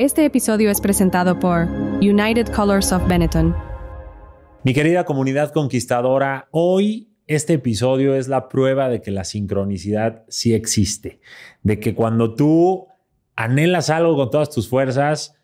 Este episodio es presentado por United Colors of Benetton. Mi querida comunidad conquistadora, hoy este episodio es la prueba de que la sincronicidad sí existe, de que cuando tú anhelas algo con todas tus fuerzas,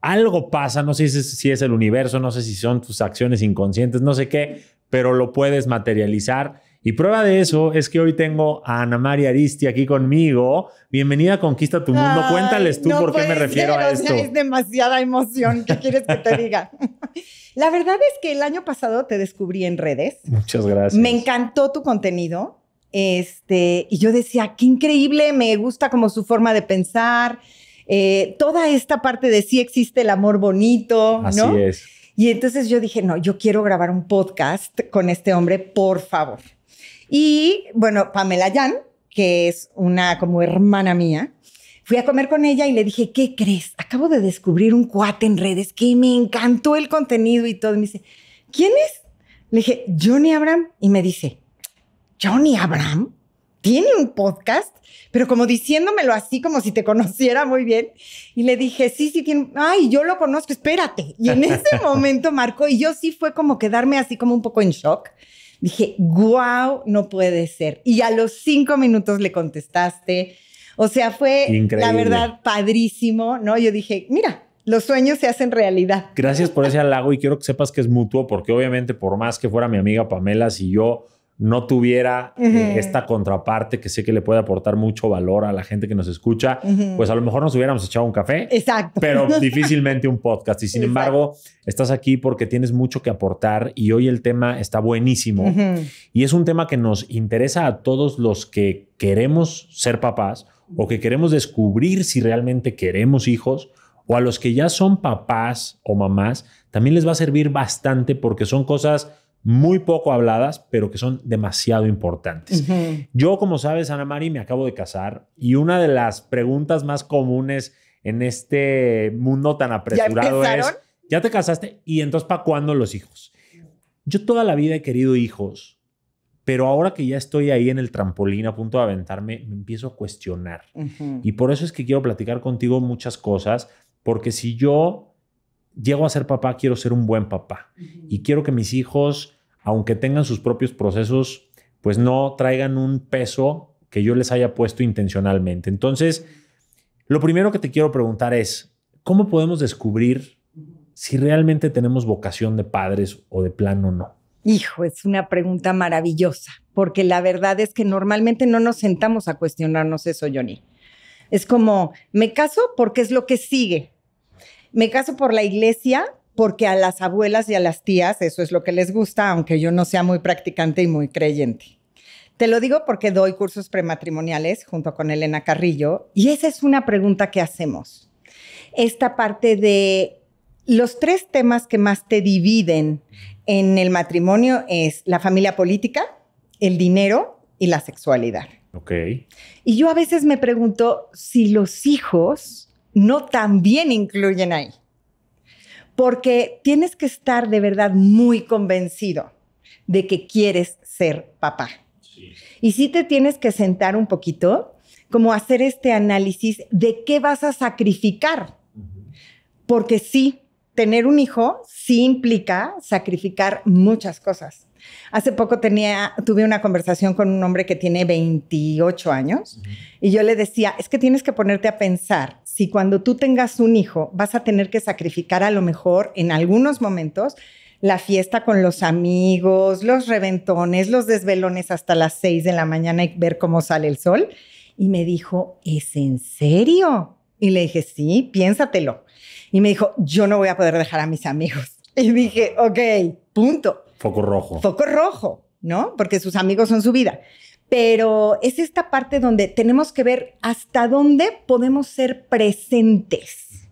algo pasa, no sé si es el universo, no sé si son tus acciones inconscientes, no sé qué, pero lo puedes materializar y prueba de eso es que hoy tengo a Ana María Aristi aquí conmigo. Bienvenida a Conquista tu Mundo. Cuéntales tú por qué me refiero a esto. es demasiada emoción. ¿Qué quieres que te diga? La verdad es que el año pasado te descubrí en redes. Muchas gracias. Me encantó tu contenido. Este, y yo decía, qué increíble, me gusta como su forma de pensar. Eh, toda esta parte de sí existe el amor bonito, ¿no? Así es. Y entonces yo dije, no, yo quiero grabar un podcast con este hombre, por favor. Y bueno, Pamela Yan, que es una como hermana mía, fui a comer con ella y le dije, ¿qué crees? Acabo de descubrir un cuate en redes que me encantó el contenido y todo. Y me dice, ¿quién es? Le dije, Johnny Abraham. Y me dice, ¿Johnny Abraham? ¿Tiene un podcast? Pero como diciéndomelo así, como si te conociera muy bien. Y le dije, sí, sí, tiene. Ay, yo lo conozco, espérate. Y en ese momento marcó, y yo sí fue como quedarme así como un poco en shock. Dije, wow, no puede ser. Y a los cinco minutos le contestaste. O sea, fue la verdad padrísimo, ¿no? Yo dije, mira, los sueños se hacen realidad. Gracias por ese halago y quiero que sepas que es mutuo porque obviamente por más que fuera mi amiga Pamela, si yo no tuviera eh, esta contraparte que sé que le puede aportar mucho valor a la gente que nos escucha, pues a lo mejor nos hubiéramos echado un café. Exacto. Pero difícilmente un podcast. Y sin embargo, estás aquí porque tienes mucho que aportar y hoy el tema está buenísimo. Y es un tema que nos interesa a todos los que queremos ser papás o que queremos descubrir si realmente queremos hijos o a los que ya son papás o mamás, también les va a servir bastante porque son cosas muy poco habladas, pero que son demasiado importantes. Yo, como sabes, Ana Mari, me acabo de casar y una de las preguntas más comunes en este mundo tan apresurado es, ¿ya te casaste? Y entonces, ¿para cuándo los hijos? Yo toda la vida he querido hijos, pero ahora que ya estoy ahí en el trampolín a punto de aventarme, me empiezo a cuestionar. Y por eso es que quiero platicar contigo muchas cosas, porque si yo llego a ser papá, quiero ser un buen papá. Y quiero que mis hijos, aunque tengan sus propios procesos, pues no traigan un peso que yo les haya puesto intencionalmente. Entonces, lo primero que te quiero preguntar es, ¿cómo podemos descubrir si realmente tenemos vocación de padres o de plano no? Hijo, es una pregunta maravillosa, porque la verdad es que normalmente no nos sentamos a cuestionarnos eso, Johnny. Es como, me caso porque es lo que sigue, me caso por la iglesia porque a las abuelas y a las tías eso es lo que les gusta, aunque yo no sea muy practicante y muy creyente. Te lo digo porque doy cursos prematrimoniales junto con Elena Carrillo y esa es una pregunta que hacemos. Esta parte de los tres temas que más te dividen en el matrimonio es la familia política, el dinero y la sexualidad. Ok. Y yo a veces me pregunto si los hijos no también incluyen ahí. Porque tienes que estar de verdad muy convencido de que quieres ser papá. Y sí te tienes que sentar un poquito, como hacer este análisis de qué vas a sacrificar. Porque sí, tener un hijo sí implica sacrificar muchas cosas. Hace poco tenía, tuve una conversación con un hombre que tiene 28 años y yo le decía, es que tienes que ponerte a pensar si cuando tú tengas un hijo vas a tener que sacrificar a lo mejor en algunos momentos la fiesta con los amigos, los reventones, los desvelones hasta las 6 de la mañana y ver cómo sale el sol. Y me dijo, ¿es en serio? Y le dije, sí, piénsatelo. Y me dijo, yo no voy a poder dejar a mis amigos. Y dije, ok, punto. Foco rojo. Foco rojo, ¿no? Porque sus amigos son su vida. Pero es esta parte donde tenemos que ver hasta dónde podemos ser presentes.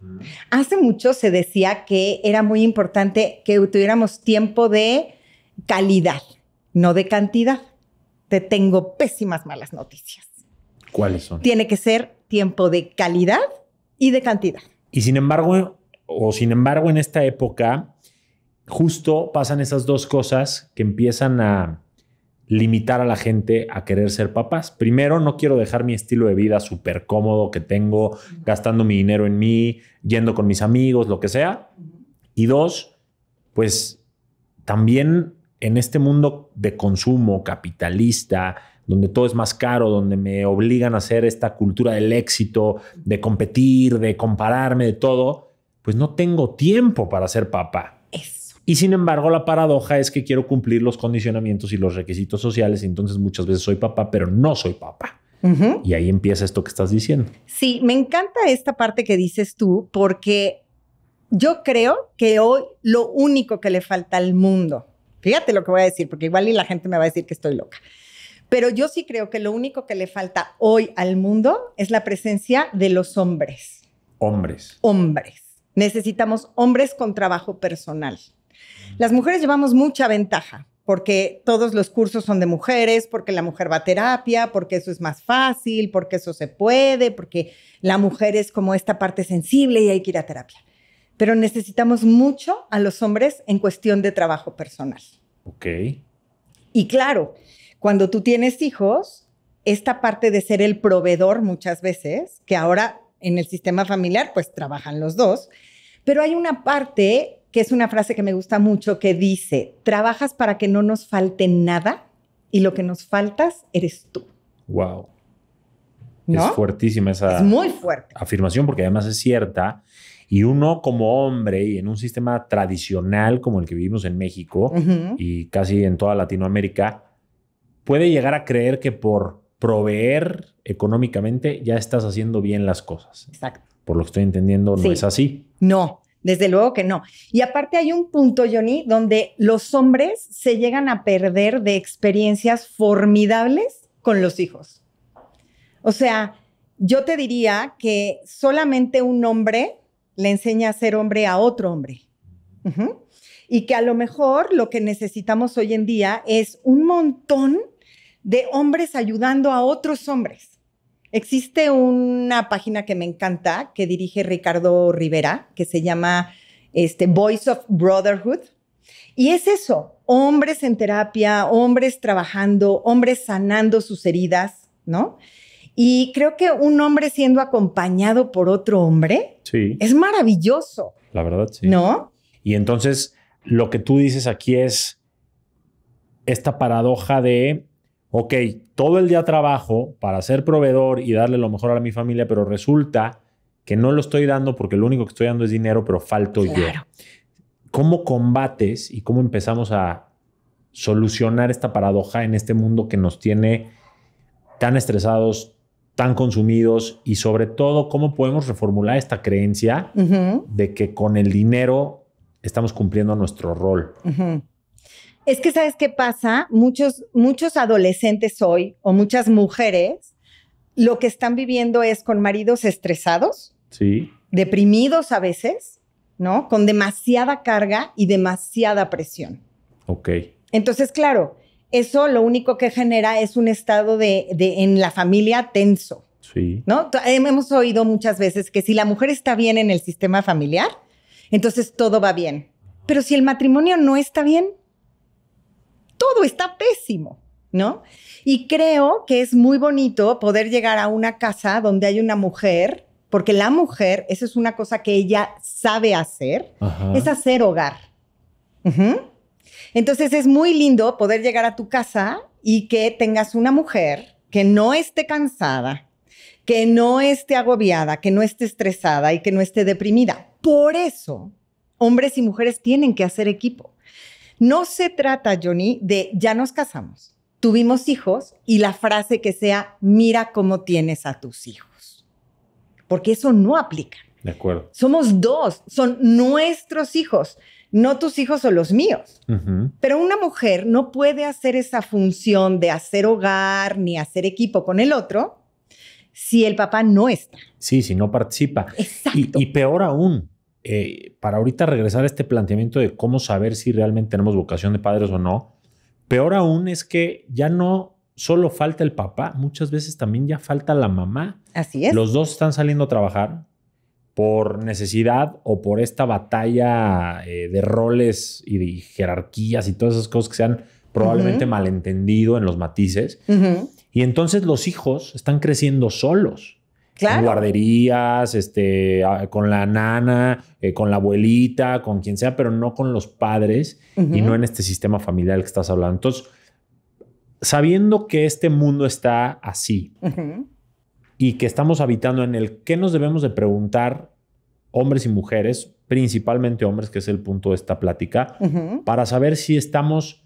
Hace mucho se decía que era muy importante que tuviéramos tiempo de calidad, no de cantidad. Te tengo pésimas malas noticias. ¿Cuáles son? Tiene que ser tiempo de calidad y de cantidad. Y sin embargo, o sin embargo, en esta época, justo pasan esas dos cosas que empiezan a limitar a la gente a querer ser papás. Primero, no quiero dejar mi estilo de vida súper cómodo que tengo, gastando mi dinero en mí, yendo con mis amigos, lo que sea. Y dos, pues también en este mundo de consumo capitalista, donde todo es más caro, donde me obligan a hacer esta cultura del éxito, de competir, de compararme, de todo, pues no tengo tiempo para ser papá. Y sin embargo, la paradoja es que quiero cumplir los condicionamientos y los requisitos sociales, y entonces muchas veces soy papá, pero no soy papá. Y ahí empieza esto que estás diciendo. Sí, me encanta esta parte que dices tú, porque yo creo que hoy lo único que le falta al mundo, fíjate lo que voy a decir, porque igual y la gente me va a decir que estoy loca, pero yo sí creo que lo único que le falta hoy al mundo es la presencia de los hombres. Hombres. Hombres. Necesitamos hombres con trabajo personal. Las mujeres llevamos mucha ventaja porque todos los cursos son de mujeres, porque la mujer va a terapia, porque eso es más fácil, porque eso se puede, porque la mujer es como esta parte sensible y hay que ir a terapia. Pero necesitamos mucho a los hombres en cuestión de trabajo personal. Ok. Y claro, cuando tú tienes hijos, esta parte de ser el proveedor muchas veces, que ahora en el sistema familiar pues trabajan los dos, pero hay una parte que es una frase que me gusta mucho, que dice, trabajas para que no nos falte nada y lo que nos faltas eres tú. Wow. ¿No? Es fuertísima esa es muy fuerte. afirmación porque además es cierta. Y uno como hombre y en un sistema tradicional como el que vivimos en México y casi en toda Latinoamérica, puede llegar a creer que por proveer económicamente ya estás haciendo bien las cosas. Exacto. Por lo que estoy entendiendo, no es así. No, desde luego que no. Y aparte hay un punto, Johnny, donde los hombres se llegan a perder de experiencias formidables con los hijos. O sea, yo te diría que solamente un hombre le enseña a ser hombre a otro hombre. Y que a lo mejor lo que necesitamos hoy en día es un montón de hombres ayudando a otros hombres. Existe una página que me encanta que dirige Ricardo Rivera, que se llama este, Voice of Brotherhood. Y es eso, hombres en terapia, hombres trabajando, hombres sanando sus heridas, ¿no? Y creo que un hombre siendo acompañado por otro hombre sí. es maravilloso. La verdad, sí. ¿No? Y entonces lo que tú dices aquí es esta paradoja de ok, todo el día trabajo para ser proveedor y darle lo mejor a mi familia, pero resulta que no lo estoy dando porque lo único que estoy dando es dinero, pero falto yo. ¿Cómo combates y cómo empezamos a solucionar esta paradoja en este mundo que nos tiene tan estresados, tan consumidos y sobre todo cómo podemos reformular esta creencia de que con el dinero estamos cumpliendo nuestro rol? Es que, ¿sabes qué pasa? Muchos, muchos adolescentes hoy o muchas mujeres lo que están viviendo es con maridos estresados, sí. deprimidos a veces, ¿no? Con demasiada carga y demasiada presión. Ok. Entonces, claro, eso lo único que genera es un estado de, de en la familia tenso. Sí. ¿No? Hemos oído muchas veces que si la mujer está bien en el sistema familiar, entonces todo va bien. Pero si el matrimonio no está bien, todo está pésimo, ¿no? Y creo que es muy bonito poder llegar a una casa donde hay una mujer, porque la mujer, eso es una cosa que ella sabe hacer, es hacer hogar. Entonces es muy lindo poder llegar a tu casa y que tengas una mujer que no esté cansada, que no esté agobiada, que no esté estresada y que no esté deprimida. Por eso, hombres y mujeres tienen que hacer equipo. No se trata, Johnny, de ya nos casamos, tuvimos hijos y la frase que sea, mira cómo tienes a tus hijos. Porque eso no aplica. De acuerdo. Somos dos, son nuestros hijos, no tus hijos o los míos. Pero una mujer no puede hacer esa función de hacer hogar ni hacer equipo con el otro si el papá no está. Sí, si no participa. Exacto. y peor aún, eh, para ahorita regresar a este planteamiento de cómo saber si realmente tenemos vocación de padres o no, peor aún es que ya no solo falta el papá, muchas veces también ya falta la mamá. Así es. Los dos están saliendo a trabajar por necesidad o por esta batalla eh, de roles y de jerarquías y todas esas cosas que se han probablemente malentendido en los matices. Y entonces los hijos están creciendo solos. En guarderías, este, con la nana, eh, con la abuelita, con quien sea, pero no con los padres y no en este sistema familiar que estás hablando. Entonces, sabiendo que este mundo está así y que estamos habitando en el que nos debemos de preguntar hombres y mujeres, principalmente hombres, que es el punto de esta plática, para saber si estamos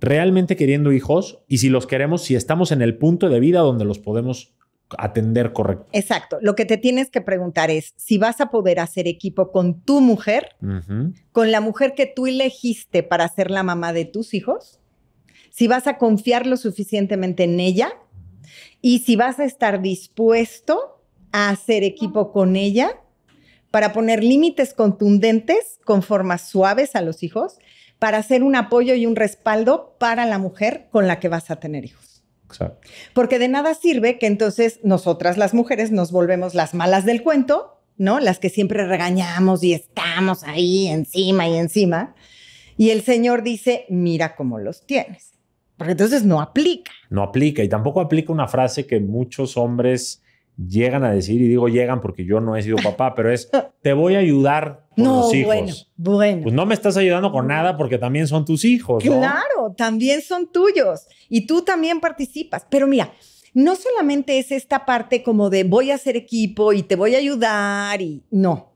realmente queriendo hijos y si los queremos, si estamos en el punto de vida donde los podemos atender correcto. Exacto. Lo que te tienes que preguntar es si vas a poder hacer equipo con tu mujer, con la mujer que tú elegiste para ser la mamá de tus hijos, si vas a confiar lo suficientemente en ella y si vas a estar dispuesto a hacer equipo con ella para poner límites contundentes con formas suaves a los hijos, para hacer un apoyo y un respaldo para la mujer con la que vas a tener hijos. Exacto. Porque de nada sirve que entonces nosotras las mujeres nos volvemos las malas del cuento, ¿no? Las que siempre regañamos y estamos ahí encima y encima. Y el Señor dice, mira cómo los tienes. Porque entonces no aplica. No aplica. Y tampoco aplica una frase que muchos hombres llegan a decir, y digo llegan porque yo no he sido papá, pero es, te voy a ayudar con los hijos. Bueno, bueno. Pues no me estás ayudando con nada porque también son tus hijos. Claro, también son tuyos. Y tú también participas. Pero mira, no solamente es esta parte como de voy a hacer equipo y te voy a ayudar y no.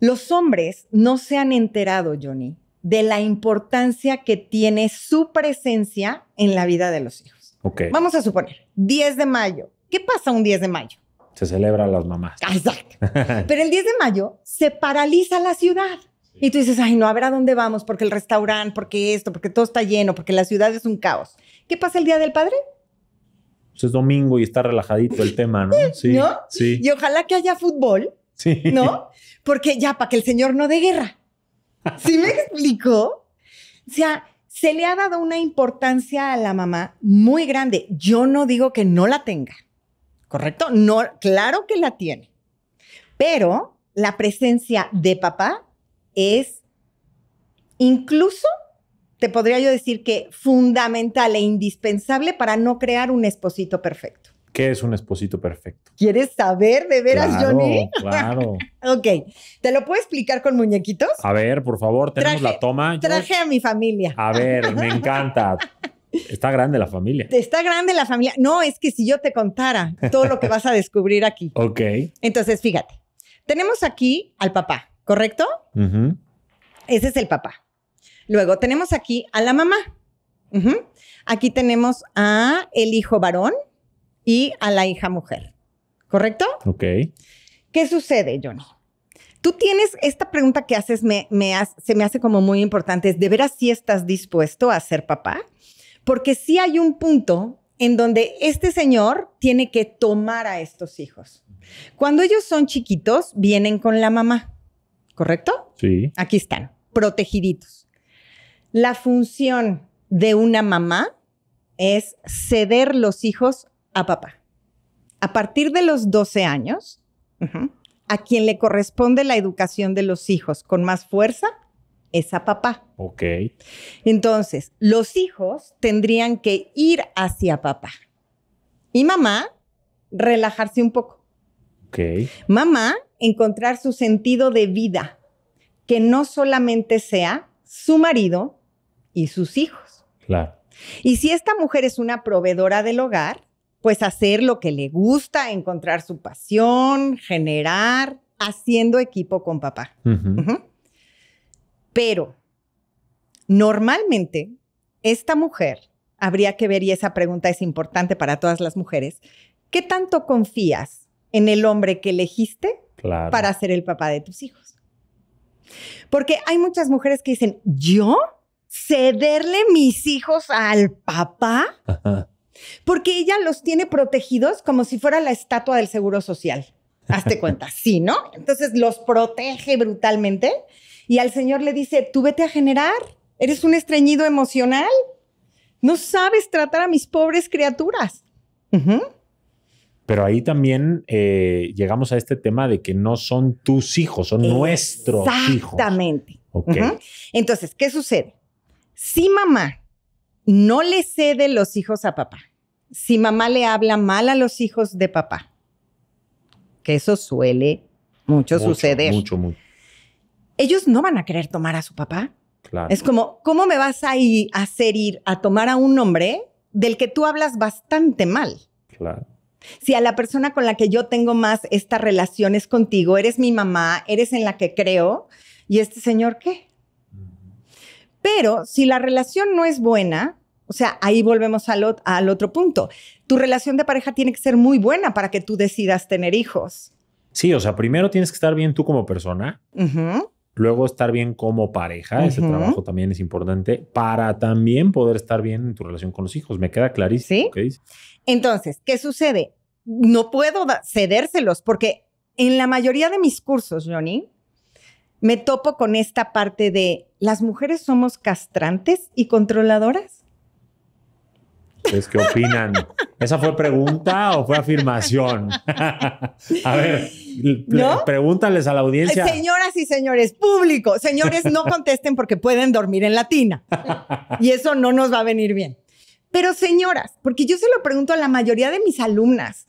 Los hombres no se han enterado, Johnny, de la importancia que tiene su presencia en la vida de los hijos. Okay. Vamos a suponer, 10 de mayo, ¿Qué pasa un 10 de mayo? Se celebra a las mamás. Exacto. Pero el 10 de mayo se paraliza la ciudad. Y tú dices, ay, no, a ver a dónde vamos, porque el restaurante, porque esto, porque todo está lleno, porque la ciudad es un caos. ¿Qué pasa el Día del Padre? Pues es domingo y está relajadito el tema, ¿no? Sí. ¿No? Sí. Y ojalá que haya fútbol. Sí. ¿No? Porque ya, para que el señor no dé guerra. ¿Sí me explicó? O sea, se le ha dado una importancia a la mamá muy grande. Yo no digo que no la tenga. ¿Correcto? No, claro que la tiene, pero la presencia de papá es incluso, te podría yo decir que fundamental e indispensable para no crear un esposito perfecto. ¿Qué es un esposito perfecto? ¿Quieres saber de veras, Johnny? Claro. ok. ¿Te lo puedo explicar con muñequitos? A ver, por favor, tenemos la toma. Traje a mi familia. A ver, me encanta. Está grande la familia. Está grande la familia. No, es que si yo te contara todo lo que vas a descubrir aquí. ok. Entonces, fíjate, tenemos aquí al papá, ¿correcto? Ese es el papá. Luego tenemos aquí a la mamá. Aquí tenemos a el hijo varón y a la hija mujer, ¿correcto? Ok. ¿Qué sucede, Johnny? Tú tienes esta pregunta que haces, me, se me hace como muy importante, es, ¿de veras si estás dispuesto a ser papá? Porque sí hay un punto en donde este señor tiene que tomar a estos hijos. Cuando ellos son chiquitos, vienen con la mamá, ¿correcto? Sí. Aquí están, protegiditos. La función de una mamá es ceder los hijos a papá. A partir de los 12 años, a quien le corresponde la educación de los hijos con más fuerza es a papá. Ok. Entonces, los hijos tendrían que ir hacia papá. Y mamá, relajarse un poco. Ok. Mamá, encontrar su sentido de vida, que no solamente sea su marido y sus hijos. Claro. Y si esta mujer es una proveedora del hogar, pues hacer lo que le gusta, encontrar su pasión, generar, haciendo equipo con papá. Pero normalmente esta mujer habría que ver, y esa pregunta es importante para todas las mujeres, ¿qué tanto confías en el hombre que elegiste para ser el papá de tus hijos? Porque hay muchas mujeres que dicen, ¿yo? ¿Cederle mis hijos al papá? Porque ella los tiene protegidos como si fuera la estatua del Seguro Social. Hazte cuenta, sí, ¿no? Entonces los protege brutalmente y al Señor le dice, tú vete a generar, eres un estreñido emocional, no sabes tratar a mis pobres criaturas. Pero ahí también eh, llegamos a este tema de que no son tus hijos, son nuestros hijos. Exactamente. Entonces, ¿qué sucede? Si mamá no le cede los hijos a papá, si mamá le habla mal a los hijos de papá, que eso suele mucho, suceder. Mucho, mucho. Ellos no van a querer tomar a su papá. Claro. Es como, ¿cómo me vas a ir, hacer ir a tomar a un hombre del que tú hablas bastante mal? Claro. Si a la persona con la que yo tengo más esta relación es contigo, eres mi mamá, eres en la que creo, ¿y este señor qué? Pero si la relación no es buena, o sea, ahí volvemos al, al, otro punto. Tu relación de pareja tiene que ser muy buena para que tú decidas tener hijos. Sí, o sea, primero tienes que estar bien tú como persona. Ujú. Luego estar bien como pareja, ese trabajo también es importante para también poder estar bien en tu relación con los hijos. Me queda clarísimo Sí. lo que dices. Entonces, ¿qué sucede? No puedo cedérselos porque en la mayoría de mis cursos, Johnny, me topo con esta parte de las mujeres somos castrantes y controladoras. ¿Ustedes qué opinan? ¿Esa fue pregunta o fue afirmación? a ver, pregúntales a la audiencia. Señoras y señores, público, señores, no contesten porque pueden dormir en la tina. Y eso no nos va a venir bien. Pero señoras, porque yo se lo pregunto a la mayoría de mis alumnas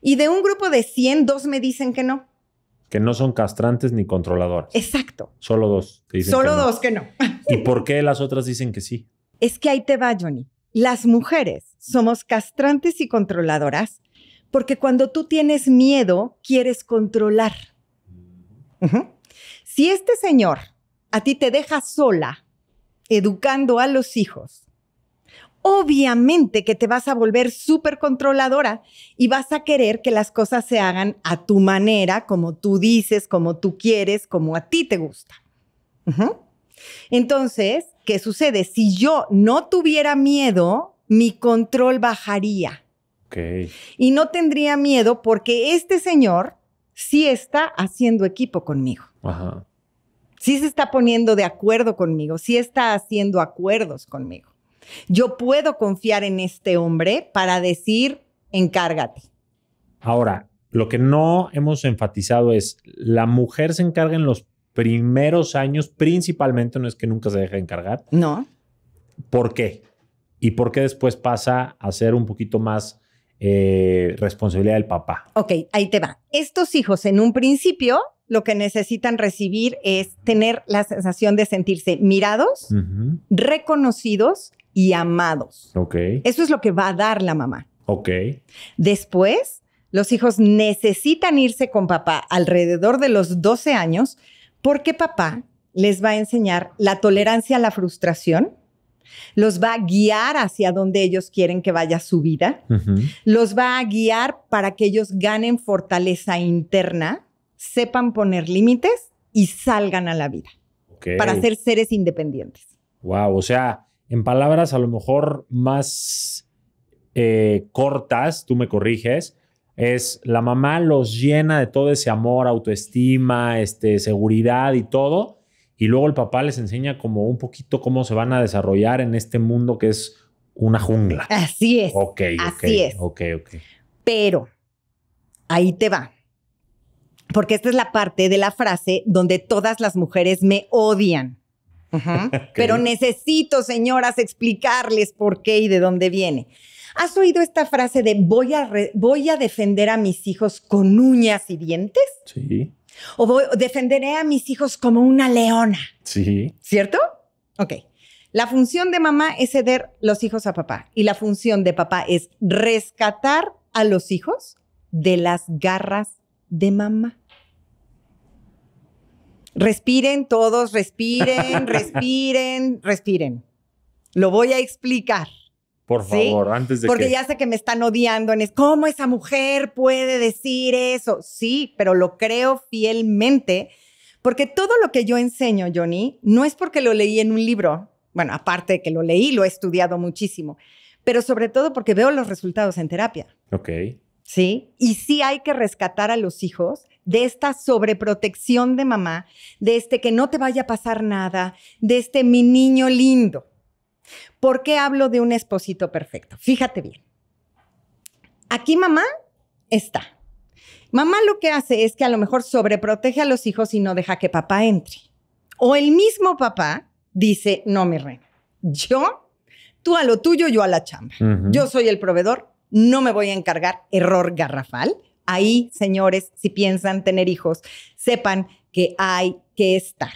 y de un grupo de 100, dos me dicen que no. Que no son castrantes ni controladoras. Exacto. Solo dos. te dicen Solo que no. dos que no. ¿Y por qué las otras dicen que sí? Es que ahí te va, Johnny. Las mujeres somos castrantes y controladoras porque cuando tú tienes miedo, quieres controlar. Si este señor a ti te deja sola educando a los hijos, obviamente que te vas a volver súper controladora y vas a querer que las cosas se hagan a tu manera, como tú dices, como tú quieres, como a ti te gusta. Entonces, ¿qué sucede? Si yo no tuviera miedo, mi control bajaría y no tendría miedo porque este señor sí está haciendo equipo conmigo. Ajá. Sí se está poniendo de acuerdo conmigo, sí está haciendo acuerdos conmigo. Yo puedo confiar en este hombre para decir, encárgate. Ahora, lo que no hemos enfatizado es la mujer se encarga en los primeros años, principalmente, no es que nunca se deje de encargar. No, ¿Por qué? ¿Y por qué después pasa a ser un poquito más eh, responsabilidad del papá? ok, ahí te va. Estos hijos en un principio lo que necesitan recibir es tener la sensación de sentirse mirados, reconocidos y amados. Ok, Eso es lo que va a dar la mamá. ok. Después, los hijos necesitan irse con papá alrededor de los 12 años porque papá les va a enseñar la tolerancia a la frustración, los va a guiar hacia donde ellos quieren que vaya su vida, los va a guiar para que ellos ganen fortaleza interna, sepan poner límites y salgan a la vida para ser seres independientes. Wow, o sea, en palabras a lo mejor más eh, cortas, tú me corriges, es la mamá los llena de todo ese amor, autoestima, este, seguridad y todo, y luego el papá les enseña como un poquito cómo se van a desarrollar en este mundo que es una jungla. Así es. Ok, ok. Así es. Ok, ok. Pero ahí te va. Porque esta es la parte de la frase donde todas las mujeres me odian. Pero necesito, señoras, explicarles por qué y de dónde viene. ¿Has oído esta frase de voy a, re- voy a defender a mis hijos con uñas y dientes? Sí, ¿O voy- defenderé a mis hijos como una leona? sí. ¿Cierto? Ok. La función de mamá es ceder los hijos a papá y la función de papá es rescatar a los hijos de las garras de mamá. Respiren todos, respiren, respiren, respiren. Lo voy a explicar. Por ¿Sí? favor, antes de Porque que... ya sé que me están odiando en es, ¿cómo esa mujer puede decir eso? Sí, pero lo creo fielmente porque todo lo que yo enseño, Johnny, no es porque lo leí en un libro. Bueno, aparte de que lo leí, lo he estudiado muchísimo, pero sobre todo porque veo los resultados en terapia. Ok. ¿sí? Y sí hay que rescatar a los hijos de esta sobreprotección de mamá, de este que no te vaya a pasar nada, de este mi niño lindo. ¿Por qué hablo de un esposito perfecto? Fíjate bien. Aquí mamá está. Mamá lo que hace es que a lo mejor sobreprotege a los hijos y no deja que papá entre. O el mismo papá dice, no, mi reina, yo, tú a lo tuyo, yo a la chamba. Yo soy el proveedor, no me voy a encargar, error garrafal. Ahí, señores, si piensan tener hijos, sepan que hay que estar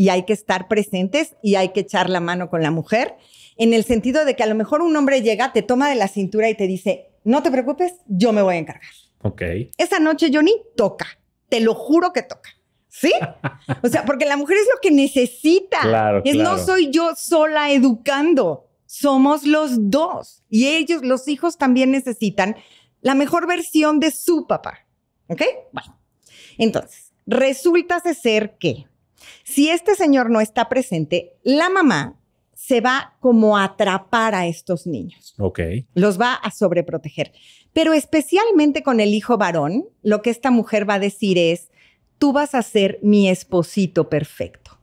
y hay que estar presentes y hay que echar la mano con la mujer en el sentido de que a lo mejor un hombre llega, te toma de la cintura y te dice, no te preocupes, yo me voy a encargar. Ok. Esa noche, Johnny, toca. Te lo juro que toca. ¿Sí? O sea, porque la mujer es lo que necesita. Claro, es claro. no soy yo sola educando. Somos los dos. Y ellos, los hijos, también necesitan la mejor versión de su papá. ¿Ok? Bueno. Entonces, resulta ser que si este señor no está presente, la mamá se va como a atrapar a estos niños Ok. los va a sobreproteger. Pero especialmente con el hijo varón, lo que esta mujer va a decir es, tú vas a ser mi esposito perfecto.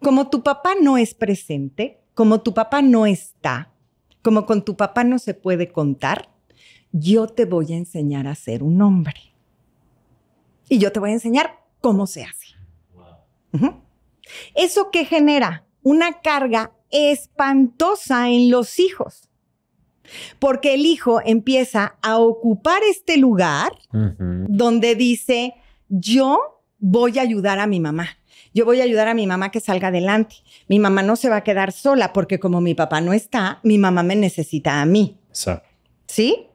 Como tu papá no es presente, como tu papá no está, como con tu papá no se puede contar, yo te voy a enseñar a ser un hombre. Y yo te voy a enseñar cómo se hace. ¿Eso qué genera? Una carga espantosa en los hijos. Porque el hijo empieza a ocupar este lugar donde dice, yo voy a ayudar a mi mamá. Yo voy a ayudar a mi mamá que salga adelante. Mi mamá no se va a quedar sola porque como mi papá no está, mi mamá me necesita a mí. ¿Sí?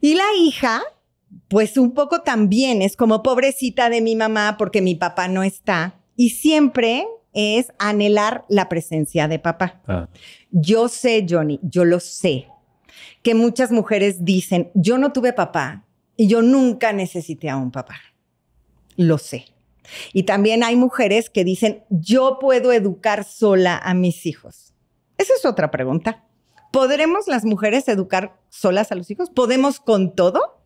Y la hija, pues un poco también es como pobrecita de mi mamá porque mi papá no está. Y siempre es anhelar la presencia de papá. Ah, Yo sé, Johnny, yo lo sé, que muchas mujeres dicen, yo no tuve papá y yo nunca necesité a un papá. Lo sé. Y también hay mujeres que dicen, yo puedo educar sola a mis hijos. Esa es otra pregunta. ¿Podremos las mujeres educar solas a los hijos? ¿Podemos con todo?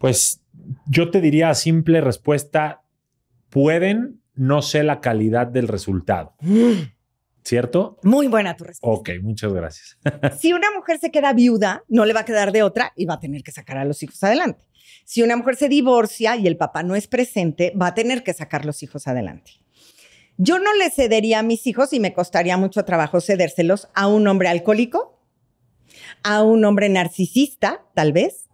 Pues yo te diría simple respuesta, pueden, no sé la calidad del resultado, ¿cierto? Muy buena tu respuesta. Ok, muchas gracias. Si una mujer se queda viuda, no le va a quedar de otra y va a tener que sacar a los hijos adelante. Si una mujer se divorcia y el papá no es presente, va a tener que sacar los hijos adelante. Yo no le cedería a mis hijos y me costaría mucho trabajo cedérselos a un hombre alcohólico, a un hombre narcisista, tal vez,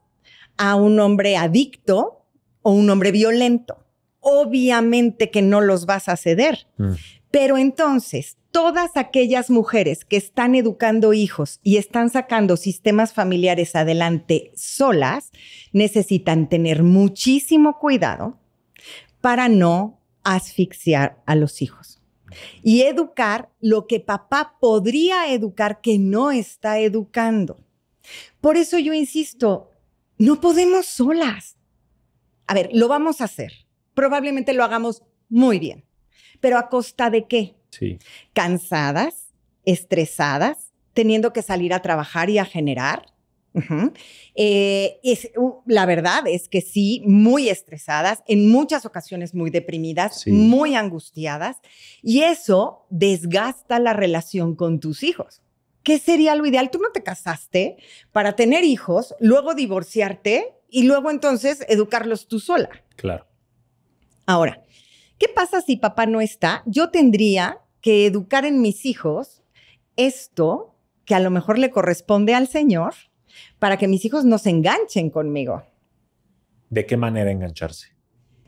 a un hombre adicto o un hombre violento. Obviamente que no los vas a ceder. Mm, Pero entonces, todas aquellas mujeres que están educando hijos y están sacando sistemas familiares adelante solas, necesitan tener muchísimo cuidado para no asfixiar a los hijos y educar lo que papá podría educar que no está educando. Por eso yo insisto, no podemos solas. A ver, lo vamos a hacer. Probablemente lo hagamos muy bien. Pero a costa de qué? sí, Cansadas, estresadas, teniendo que salir a trabajar y a generar. Eh, es, uh, la verdad es que sí, muy estresadas, en muchas ocasiones muy deprimidas, Sí. muy angustiadas, y eso desgasta la relación con tus hijos. ¿Qué sería lo ideal? Tú no te casaste para tener hijos, luego divorciarte y luego entonces educarlos tú sola. claro. Ahora, ¿qué pasa si papá no está? Yo tendría que educar en mis hijos esto que a lo mejor le corresponde al Señor para que mis hijos no se enganchen conmigo. ¿De qué manera engancharse?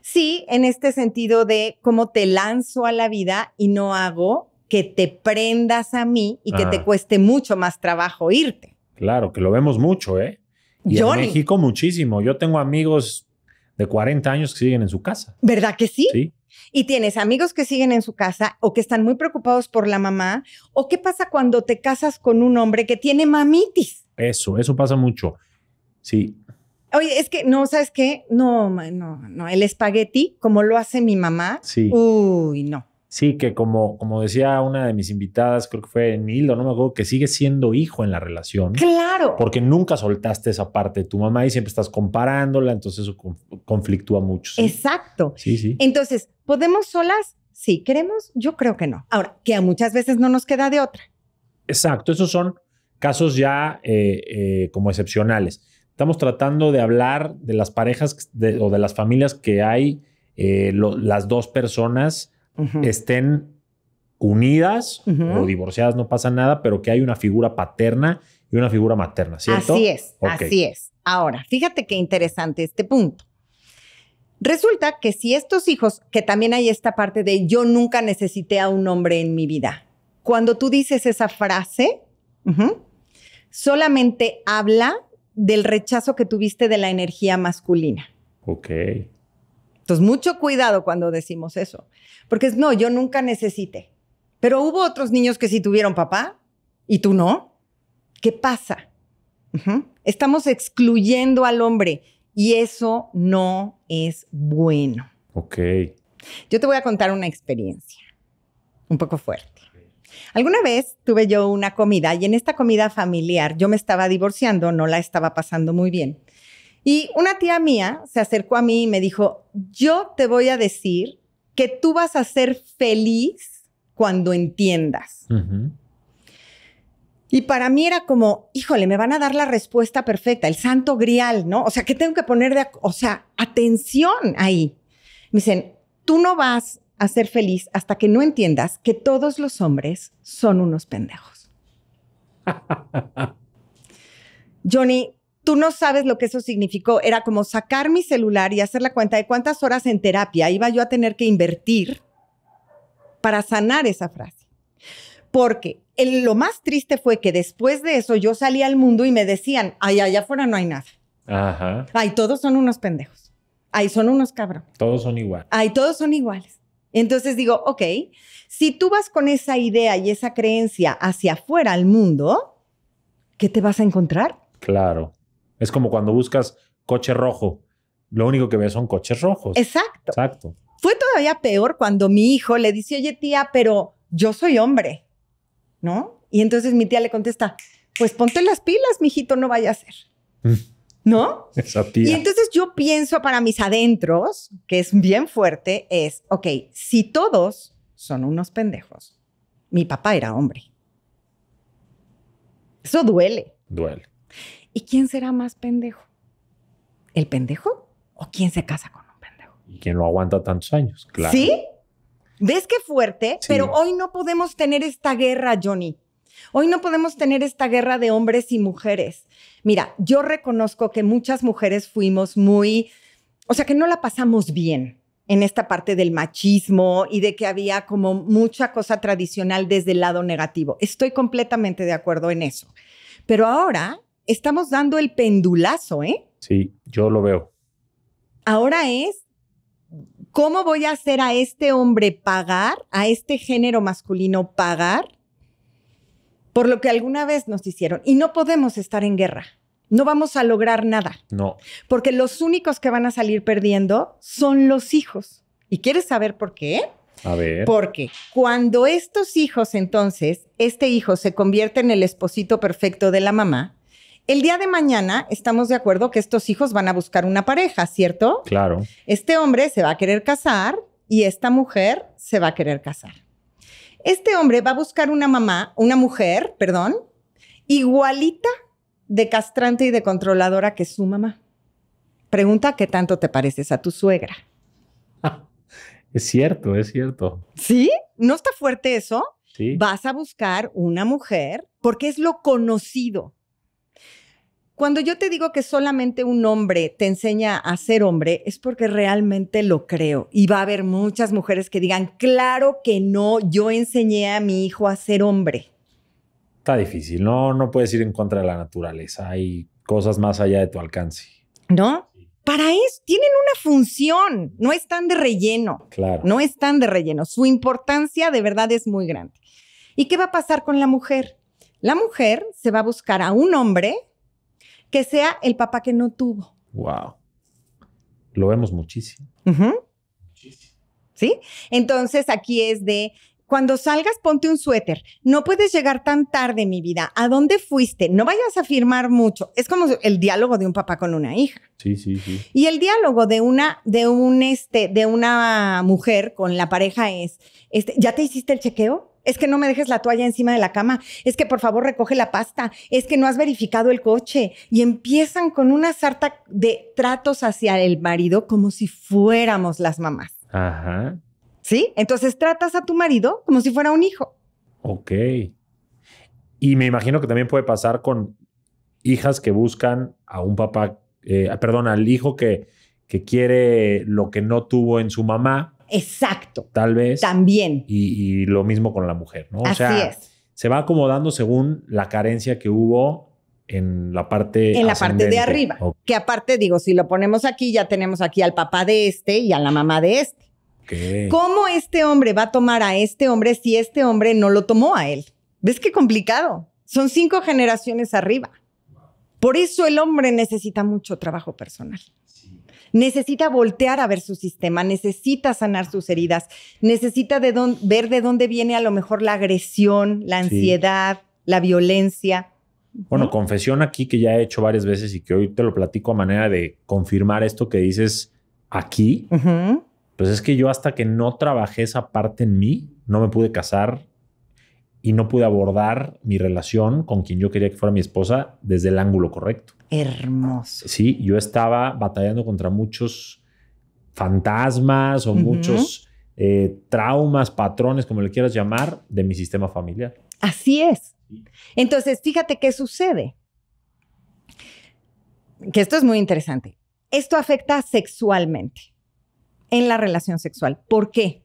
Sí, en este sentido de cómo te lanzo a la vida y no hago que te prendas a mí y que te cueste mucho más trabajo irte. Claro, que lo vemos mucho, ¿eh? Y Johnny. en México muchísimo. Yo tengo amigos de 40 años que siguen en su casa. ¿Verdad que sí? Sí, Y tienes amigos que siguen en su casa o que están muy preocupados por la mamá. ¿O qué pasa cuando te casas con un hombre que tiene mamitis? eso, eso pasa mucho. Sí, Oye, es que no, ¿sabes qué? No, no, no. El espagueti, como lo hace mi mamá, sí. uy, no. Sí, que como, como decía una de mis invitadas, creo que fue Nildo, no me acuerdo, que sigue siendo hijo en la relación. Claro. Porque nunca soltaste esa parte de tu mamá y siempre estás comparándola, entonces eso conf- conflictúa mucho. Sí, Exacto. sí. sí. Entonces, ¿podemos solas? Sí, ¿queremos? Yo creo que no. Ahora, que a muchas veces no nos queda de otra. Exacto, esos son casos ya eh, eh, como excepcionales. Estamos tratando de hablar de las parejas de- o de las familias que hay, eh, lo- las dos personas Estén unidas o divorciadas, no pasa nada, pero que hay una figura paterna y una figura materna, ¿cierto? Así es, así es. Ahora, fíjate qué interesante este punto. Resulta que si estos hijos, que también hay esta parte de yo nunca necesité a un hombre en mi vida, cuando tú dices esa frase, solamente habla del rechazo que tuviste de la energía masculina. Ok. Entonces, mucho cuidado cuando decimos eso, porque es, no, yo nunca necesité, pero hubo otros niños que sí tuvieron papá y tú no. ¿Qué pasa? Estamos excluyendo al hombre y eso no es bueno. Ok. Yo te voy a contar una experiencia un poco fuerte. Alguna vez tuve yo una comida y en esta comida familiar yo me estaba divorciando, no la estaba pasando muy bien. Y una tía mía se acercó a mí y me dijo, yo te voy a decir que tú vas a ser feliz cuando entiendas. Y para mí era como, híjole, me van a dar la respuesta perfecta, el santo grial, ¿no? O sea, ¿qué tengo que poner de, o sea, atención ahí? Me dicen, tú no vas a ser feliz hasta que no entiendas que todos los hombres son unos pendejos. Johnny, tú no sabes lo que eso significó. Era como sacar mi celular y hacer la cuenta de cuántas horas en terapia iba yo a tener que invertir para sanar esa frase. Porque el- lo más triste fue que después de eso yo salí al mundo y me decían, ay, allá afuera no hay nada. Ajá. Ay, todos son unos pendejos. Ay, son unos cabrón. Todos son igual. Ay, todos son iguales. Entonces digo, ok, si tú vas con esa idea y esa creencia hacia afuera al mundo, ¿qué te vas a encontrar? Claro. Es como cuando buscas coche rojo. Lo único que ves son coches rojos. Exacto. Exacto. Fue todavía peor cuando mi hijo le dice, oye tía, pero yo soy hombre, ¿no? Y entonces mi tía le contesta, pues ponte las pilas, mijito, no vaya a ser, ¿no? Esa Y tía. entonces yo pienso para mis adentros, que es bien fuerte, es, ok, si todos son unos pendejos, mi papá era hombre. Eso duele. Duele. ¿Y quién será más pendejo? ¿El pendejo o quién se casa con un pendejo? ¿Y quién lo aguanta tantos años? Claro. ¿Sí? ¿Ves qué fuerte? Sí. Pero hoy no podemos tener esta guerra, Johnny. Hoy no podemos tener esta guerra de hombres y mujeres. Mira, yo reconozco que muchas mujeres fuimos muy, o sea, que no la pasamos bien en esta parte del machismo y de que había como mucha cosa tradicional desde el lado negativo. Estoy completamente de acuerdo en eso. Pero ahora estamos dando el pendulazo, ¿eh? Sí, yo lo veo. Ahora es, ¿cómo voy a hacer a este hombre pagar, a este género masculino pagar por lo que alguna vez nos hicieron? Y no podemos estar en guerra. No vamos a lograr nada, No. porque los únicos que van a salir perdiendo son los hijos. ¿Y quieres saber por qué? A ver. Porque cuando estos hijos, entonces, este hijo se convierte en el esposito perfecto de la mamá, el día de mañana estamos de acuerdo que estos hijos van a buscar una pareja, ¿cierto? Claro. Este hombre se va a querer casar y esta mujer se va a querer casar. Este hombre va a buscar una mamá, una mujer, perdón, igualita de castrante y de controladora que su mamá. Pregunta qué tanto te pareces a tu suegra. Es cierto, es cierto. ¿Sí? ¿No está fuerte eso? Sí. Vas a buscar una mujer porque es lo conocido. Cuando yo te digo que solamente un hombre te enseña a ser hombre, es porque realmente lo creo. Y va a haber muchas mujeres que digan, claro que no, yo enseñé a mi hijo a ser hombre. Está difícil. No, no puedes ir en contra de la naturaleza. Hay cosas más allá de tu alcance. ¿No? Para eso tienen una función, no están de relleno. Claro. No están de relleno. Su importancia de verdad es muy grande. ¿Y qué va a pasar con la mujer? La mujer se va a buscar a un hombre que sea el papá que no tuvo. Wow. Lo vemos muchísimo. ¿Sí? Entonces aquí es de, cuando salgas ponte un suéter. No puedes llegar tan tarde, mi vida. ¿A dónde fuiste? No vayas a firmar mucho. Es como el diálogo de un papá con una hija. Sí, sí, sí. Y el diálogo de una, de un, este, de una mujer con la pareja es, este, ¿ya te hiciste el chequeo? Es que no me dejes la toalla encima de la cama. Es que por favor recoge la pasta. Es que no has verificado el coche. Y empiezan con una sarta de tratos hacia el marido como si fuéramos las mamás. Ajá. ¿Sí? Entonces tratas a tu marido como si fuera un hijo. Ok. Y me imagino que también puede pasar con hijas que buscan a un papá, eh, perdón, al hijo que, que quiere lo que no tuvo en su mamá. Exacto. Tal vez. También. Y, y lo mismo con la mujer, ¿no? Así o sea, es. se va acomodando según la carencia que hubo en la parte En la parte de arriba. Que aparte, digo, si lo ponemos aquí, ya tenemos aquí al papá de este y a la mamá de este. ¿Cómo este hombre va a tomar a este hombre si este hombre no lo tomó a él? ¿Ves qué complicado? Son cinco generaciones arriba. Por eso el hombre necesita mucho trabajo personal. Necesita voltear a ver su sistema, necesita sanar sus heridas, necesita de ver de dónde viene a lo mejor la agresión, la Sí. ansiedad, la violencia. Bueno, confesión aquí que ya he hecho varias veces y que hoy te lo platico a manera de confirmar esto que dices aquí. Pues es que yo hasta que no trabajé esa parte en mí, no me pude casar y no pude abordar mi relación con quien yo quería que fuera mi esposa desde el ángulo correcto. Hermoso. Sí, yo estaba batallando contra muchos fantasmas o muchos eh, traumas, patrones, como le quieras llamar, de mi sistema familiar. Así es. Entonces, fíjate qué sucede. Que esto es muy interesante. Esto afecta sexualmente, en la relación sexual. ¿Por qué?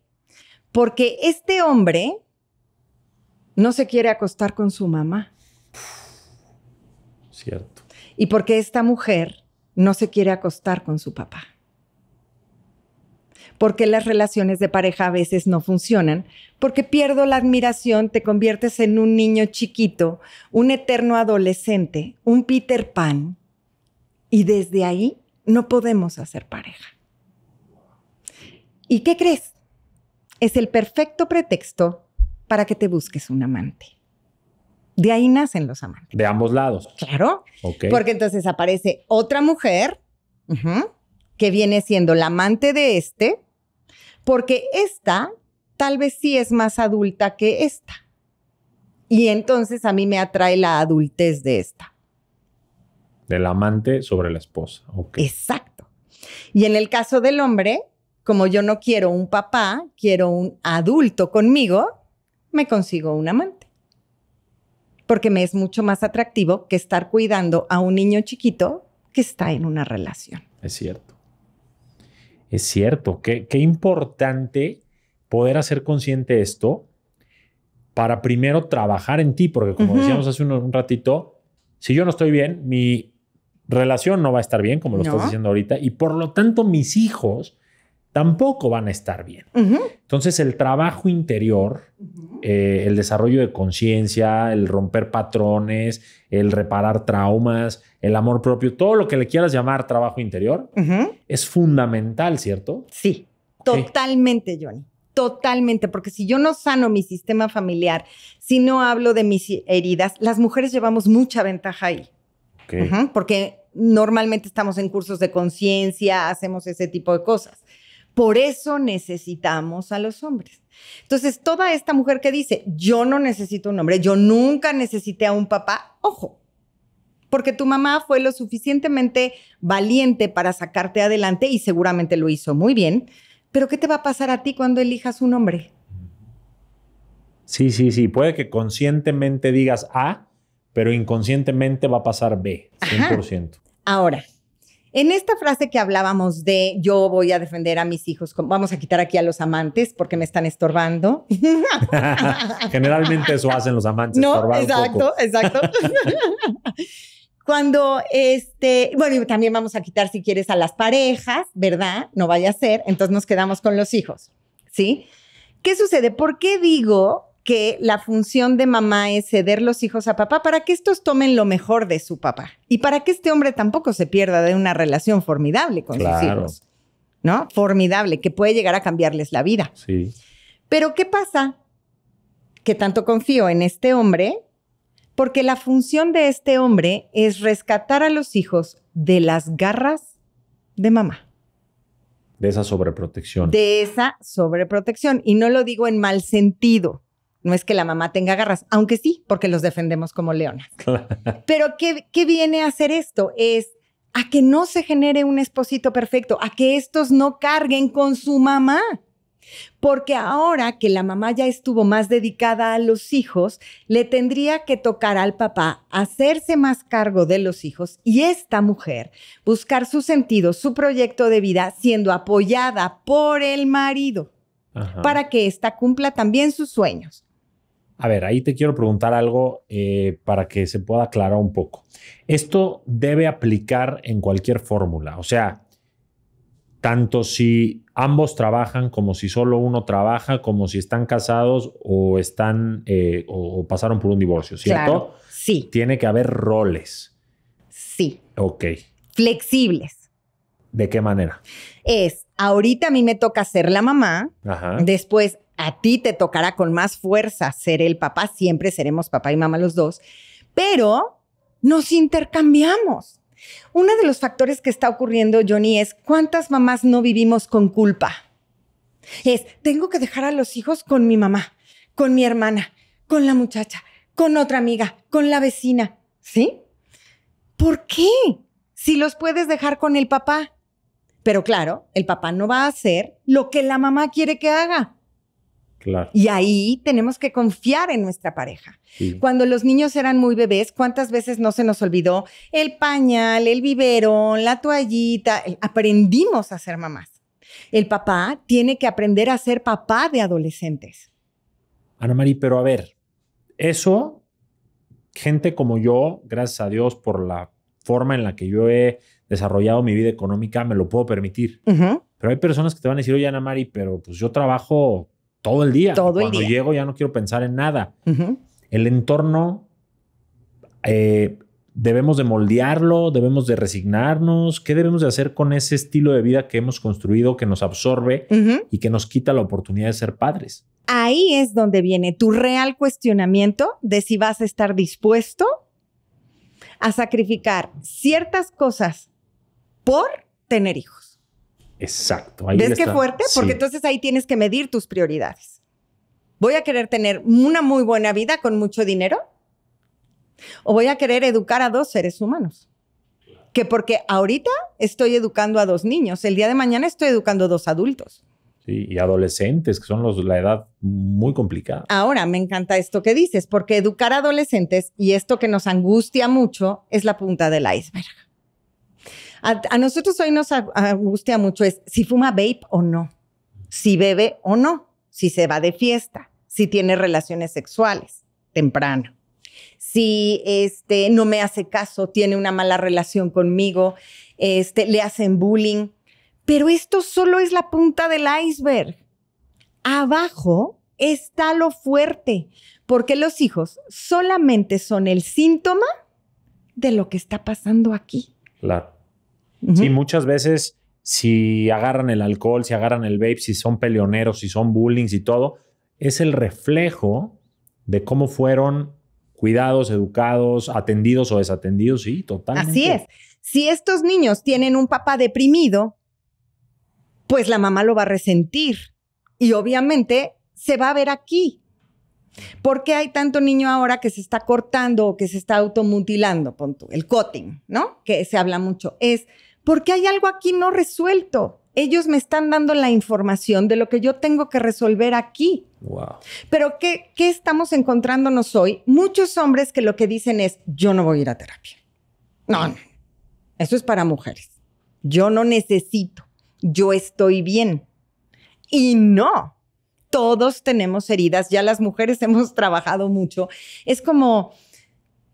Porque este hombre no se quiere acostar con su mamá Cierto. y porque esta mujer no se quiere acostar con su papá. Porque las relaciones de pareja a veces no funcionan, porque pierdo la admiración, te conviertes en un niño chiquito, un eterno adolescente, un Peter Pan, y desde ahí no podemos hacer pareja. ¿Y qué crees? Es el perfecto pretexto para que te busques un amante. De ahí nacen los amantes. De ambos lados. Claro, Ok. porque entonces aparece otra mujer que viene siendo la amante de este, porque esta tal vez sí es más adulta que esta. Y entonces a mí me atrae la adultez de esta. Del amante sobre la esposa. Exacto. Y en el caso del hombre, como yo no quiero un papá, quiero un adulto conmigo, me consigo un amante. Porque me es mucho más atractivo que estar cuidando a un niño chiquito que está en una relación. Es cierto. Es cierto. Qué, qué importante poder hacer consciente esto para primero trabajar en ti, porque como decíamos hace un, un ratito, si yo no estoy bien, mi relación no va a estar bien, como lo No. estás diciendo ahorita, y por lo tanto mis hijos tampoco van a estar bien. Entonces el trabajo interior, eh, el desarrollo de conciencia, el romper patrones, el reparar traumas, el amor propio, todo lo que le quieras llamar trabajo interior, es fundamental, ¿cierto? Sí, totalmente, Johnny. Totalmente, porque si yo no sano mi sistema familiar, si no hablo de mis heridas, las mujeres llevamos mucha ventaja ahí. Porque normalmente estamos en cursos de conciencia, hacemos ese tipo de cosas. Por eso necesitamos a los hombres. Entonces, toda esta mujer que dice, yo no necesito un hombre, yo nunca necesité a un papá, ojo, porque tu mamá fue lo suficientemente valiente para sacarte adelante y seguramente lo hizo muy bien, pero ¿qué te va a pasar a ti cuando elijas un hombre? Sí, sí, sí. Puede que conscientemente digas A, pero inconscientemente va a pasar B, 100%. Ahora, en esta frase que hablábamos de yo voy a defender a mis hijos, con- vamos a quitar aquí a los amantes porque me están estorbando. Generalmente eso hacen los amantes. no, exacto, exacto. Cuando este, bueno, y también vamos a quitar si quieres a las parejas, ¿verdad? No vaya a ser, entonces nos quedamos con los hijos, ¿sí? ¿Qué sucede? ¿Por qué digo que la función de mamá es ceder los hijos a papá para que estos tomen lo mejor de su papá y para que este hombre tampoco se pierda de una relación formidable con sus hijos? ¿No? Formidable, que puede llegar a cambiarles la vida. Sí. Pero ¿qué pasa? Que tanto confío en este hombre porque la función de este hombre es rescatar a los hijos de las garras de mamá, De esa sobreprotección. de esa sobreprotección. Y no lo digo en mal sentido. No es que la mamá tenga garras, aunque sí, porque los defendemos como leonas. Pero ¿qué, qué viene a hacer esto? Es a que no se genere un esposito perfecto, a que estos no carguen con su mamá. Porque ahora que la mamá ya estuvo más dedicada a los hijos, le tendría que tocar al papá hacerse más cargo de los hijos y esta mujer buscar su sentido, su proyecto de vida, siendo apoyada por el marido Ajá. para que ésta cumpla también sus sueños. A ver, ahí te quiero preguntar algo eh, para que se pueda aclarar un poco. Esto debe aplicar en cualquier fórmula, o sea, tanto si ambos trabajan como si solo uno trabaja, como si están casados o están eh, o, o pasaron por un divorcio, ¿cierto? Claro. Sí, Tiene que haber roles. sí. Ok. Flexibles. ¿De qué manera? Es, ahorita a mí me toca ser la mamá, Ajá. Después, a ti te tocará con más fuerza ser el papá. Siempre seremos papá y mamá los dos. Pero nos intercambiamos. Uno de los factores que está ocurriendo, Johnny, es cuántas mamás no vivimos con culpa. Es, tengo que dejar a los hijos con mi mamá, con mi hermana, con la muchacha, con otra amiga, con la vecina. ¿Sí? ¿Por qué? Si los puedes dejar con el papá. Pero claro, el papá no va a hacer lo que la mamá quiere que haga. Claro. Y ahí tenemos que confiar en nuestra pareja. Sí. Cuando los niños eran muy bebés, ¿cuántas veces no se nos olvidó el pañal, el biberón, la toallita? Aprendimos a ser mamás. El papá tiene que aprender a ser papá de adolescentes. Ana María, pero a ver, eso, gente como yo, gracias a Dios por la forma en la que yo he desarrollado mi vida económica, me lo puedo permitir. Pero hay personas que te van a decir, oye, Ana Mari, pero pues yo trabajo todo el día. Todo el Cuando día. llego ya no quiero pensar en nada. El entorno, eh, debemos de moldearlo, debemos de resignarnos. ¿Qué debemos de hacer con ese estilo de vida que hemos construido, que nos absorbe y que nos quita la oportunidad de ser padres? Ahí es donde viene tu real cuestionamiento de si vas a estar dispuesto a sacrificar ciertas cosas por tener hijos. Exacto. ahí ¿Ves qué fuerte? Porque Sí. entonces ahí tienes que medir tus prioridades. ¿Voy a querer tener una muy buena vida con mucho dinero? ¿O voy a querer educar a dos seres humanos? Que porque ahorita estoy educando a dos niños, el día de mañana estoy educando a dos adultos. Sí, y adolescentes, que son los, la edad muy complicada. Ahora, me encanta esto que dices, porque educar a adolescentes y esto que nos angustia mucho es la punta del iceberg. A, nosotros hoy nos angustia mucho es si fuma vape o no, si bebe o no, si se va de fiesta, si tiene relaciones sexuales temprano, si este, no me hace caso, tiene una mala relación conmigo, este, le hacen bullying. Pero esto solo es la punta del iceberg abajo está lo fuerte, porque los hijos solamente son el síntoma de lo que está pasando aquí. Claro. Sí, muchas veces si agarran el alcohol, si agarran el vape, si son peleoneros, si son bullying y todo, es el reflejo de cómo fueron cuidados, educados, atendidos o desatendidos. Sí, totalmente. Así es. Si estos niños tienen un papá deprimido, pues la mamá lo va a resentir y obviamente se va a ver aquí. ¿Por qué hay tanto niño ahora que se está cortando o que se está automutilando? El cutting, ¿no? Que se habla mucho. Es porque hay algo aquí no resuelto. Ellos me están dando la información de lo que yo tengo que resolver aquí. Wow. Pero ¿qué, qué estamos encontrándonos hoy? Muchos hombres que lo que dicen es, yo no voy a ir a terapia. No, no. Eso es para mujeres. Yo no necesito. Yo estoy bien. Y no. Todos tenemos heridas. Ya las mujeres hemos trabajado mucho. Es como,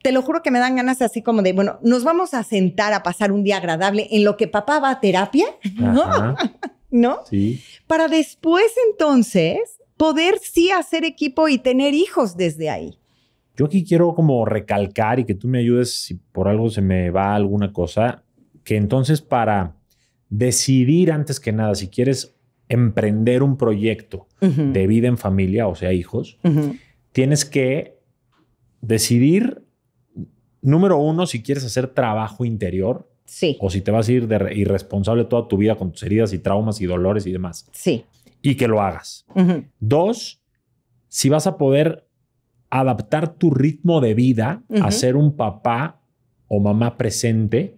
te lo juro que me dan ganas así como de, bueno, nos vamos a sentar a pasar un día agradable en lo que papá va a terapia, ¿no? ¿No? Sí. para después entonces poder sí hacer equipo y tener hijos desde ahí. Yo aquí quiero como recalcar y que tú me ayudes si por algo se me va alguna cosa, que entonces para decidir antes que nada si quieres emprender un proyecto de vida en familia, o sea, hijos, tienes que decidir, número uno, si quieres hacer trabajo interior Sí, o si te vas a ir de re- irresponsable toda tu vida con tus heridas y traumas y dolores y demás, sí. y que lo hagas. Dos, si vas a poder adaptar tu ritmo de vida a ser un papá o mamá presente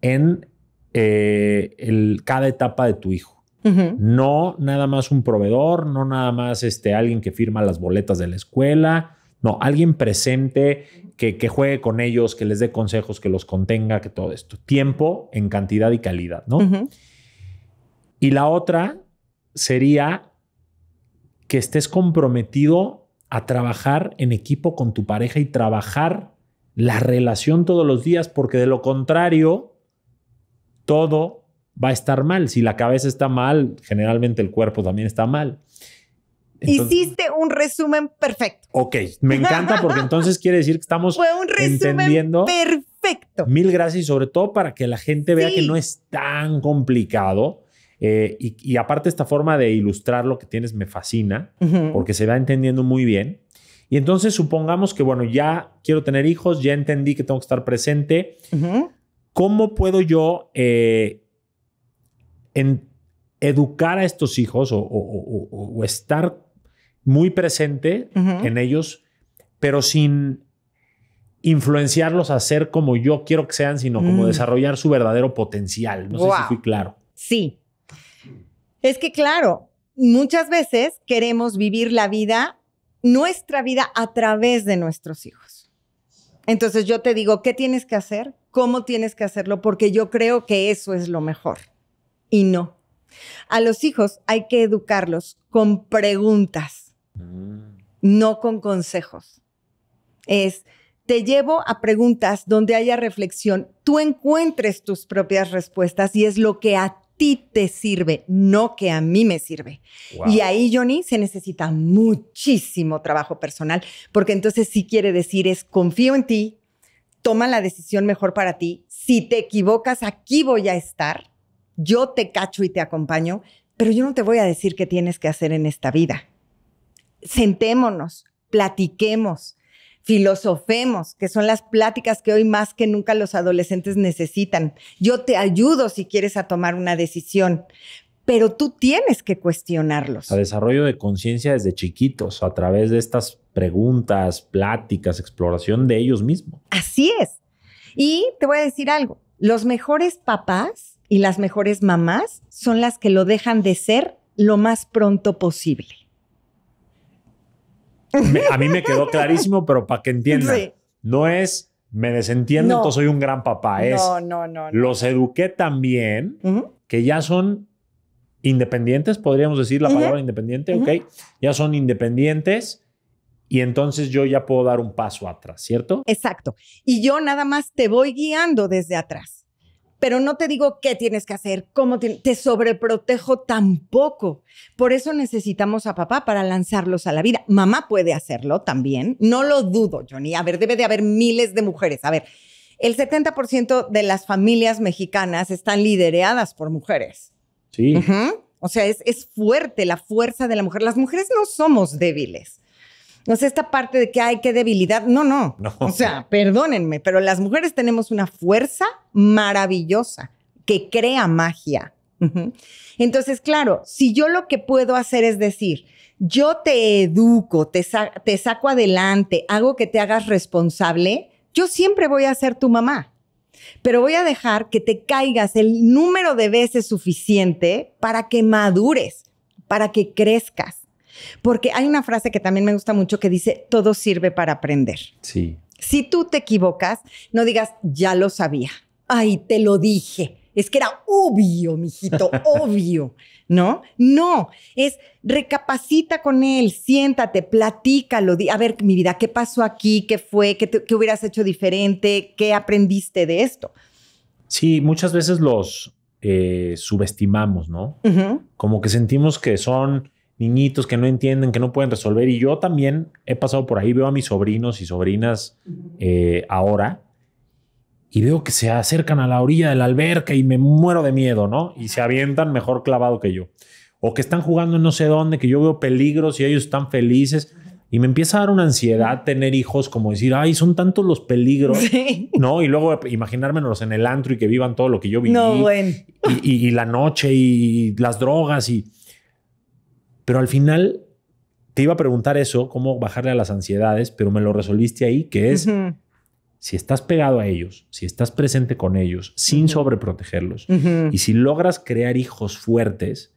en eh, el- cada etapa de tu hijo. No nada más un proveedor, no nada más este, alguien que firma las boletas de la escuela, no, alguien presente que, que, juegue con ellos, que les dé consejos, que los contenga, que todo esto. Tiempo en cantidad y calidad, ¿no? Y la otra sería que estés comprometido a trabajar en equipo con tu pareja y trabajar la relación todos los días, porque de lo contrario, todo va a estar mal. Si la cabeza está mal, generalmente el cuerpo también está mal. Hiciste un resumen perfecto. Ok, me encanta porque entonces quiere decir que estamos Fue un resumen entendiendo. perfecto. Mil gracias y sobre todo para que la gente vea Sí. que no es tan complicado. Eh, y, y aparte esta forma de ilustrar lo que tienes me fascina porque se va entendiendo muy bien. Y entonces supongamos que, bueno, ya quiero tener hijos, ya entendí que tengo que estar presente. ¿Cómo puedo yo eh, en- educar a estos hijos o, o- o- o- o estar muy presente en ellos, pero sin influenciarlos a ser como yo quiero que sean, sino como Mm. desarrollar su verdadero potencial? No sé si fui claro. Sí. Es que claro, muchas veces queremos vivir la vida, nuestra vida a través de nuestros hijos. Entonces yo te digo, ¿qué tienes que hacer? ¿Cómo tienes que hacerlo? Porque yo creo que eso es lo mejor. Y no. A los hijos hay que educarlos con preguntas, no con consejos. Es, te llevo a preguntas donde haya reflexión, tú encuentres tus propias respuestas y es lo que a ti te sirve, no que a mí me sirve. Wow. Y ahí, Johnny, se necesita muchísimo trabajo personal, porque entonces sí quiere decir es confío en ti, toma la decisión mejor para ti. Si te equivocas, aquí voy a estar. Yo te cacho y te acompaño, pero yo no te voy a decir qué tienes que hacer en esta vida. Sentémonos, platiquemos, filosofemos, que son las pláticas que hoy más que nunca los adolescentes necesitan. Yo te ayudo si quieres a tomar una decisión, pero tú tienes que cuestionarlos. a desarrollo de conciencia desde chiquitos, a través de estas preguntas, pláticas, exploración de ellos mismos. Así es. Y te voy a decir algo, los mejores papás y las mejores mamás son las que lo dejan de ser lo más pronto posible. Me- a mí me quedó clarísimo, pero para que entiendan, Sí. no es me desentiendo, No. entonces soy un gran papá, es No, no, no. no. los eduqué también que ya son independientes, podríamos decir la palabra independiente, ok, ya son independientes y entonces yo ya puedo dar un paso atrás, ¿cierto? Exacto. Y yo nada más te voy guiando desde atrás. Pero no te digo qué tienes que hacer, cómo te, te sobreprotejo tampoco. Por eso necesitamos a papá para lanzarlos a la vida. Mamá puede hacerlo también. No lo dudo, Johnny. A ver, debe de haber miles de mujeres. A ver, el 70% de las familias mexicanas están lideradas por mujeres. Sí. O sea, es, es fuerte la fuerza de la mujer. Las mujeres no somos débiles. O sea, esta parte de que hay que debilidad, no, no, No. O sea, perdónenme, pero las mujeres tenemos una fuerza maravillosa que crea magia. Entonces, claro, si yo lo que puedo hacer es decir, yo te educo, te, sa- te saco adelante, hago que te hagas responsable, yo siempre voy a ser tu mamá pero voy a dejar que te caigas el número de veces suficiente para que madures, para que crezcas. Porque hay una frase que también me gusta mucho que dice, todo sirve para aprender. Sí. Si tú te equivocas, no digas, ya lo sabía. Ay, te lo dije. Es que era obvio, mijito, obvio. ¿No? No, es recapacita con él, siéntate, platícalo. di- A ver, mi vida, ¿qué pasó aquí? ¿Qué fue? ¿Qué, te- qué hubieras hecho diferente? ¿Qué aprendiste de esto? Sí, muchas veces los eh, subestimamos, ¿no? Como que sentimos que son niñitos que no entienden, que no pueden resolver. Y yo también he pasado por ahí, veo a mis sobrinos y sobrinas eh, ahora y veo que se acercan a la orilla de la alberca y me muero de miedo, ¿no? Y se avientan mejor clavado que yo. O que están jugando en no sé dónde, que yo veo peligros y ellos están felices. Y me empieza a dar una ansiedad tener hijos, como decir, ay, son tantos los peligros, Sí. ¿no? Y luego imaginármelos en el antro y que vivan todo lo que yo viví No, bueno. y, y- y la noche y las drogas y... Pero al final te iba a preguntar eso, cómo bajarle a las ansiedades, pero me lo resolviste ahí, que es si estás pegado a ellos, si estás presente con ellos, sin sobreprotegerlos, y si logras crear hijos fuertes,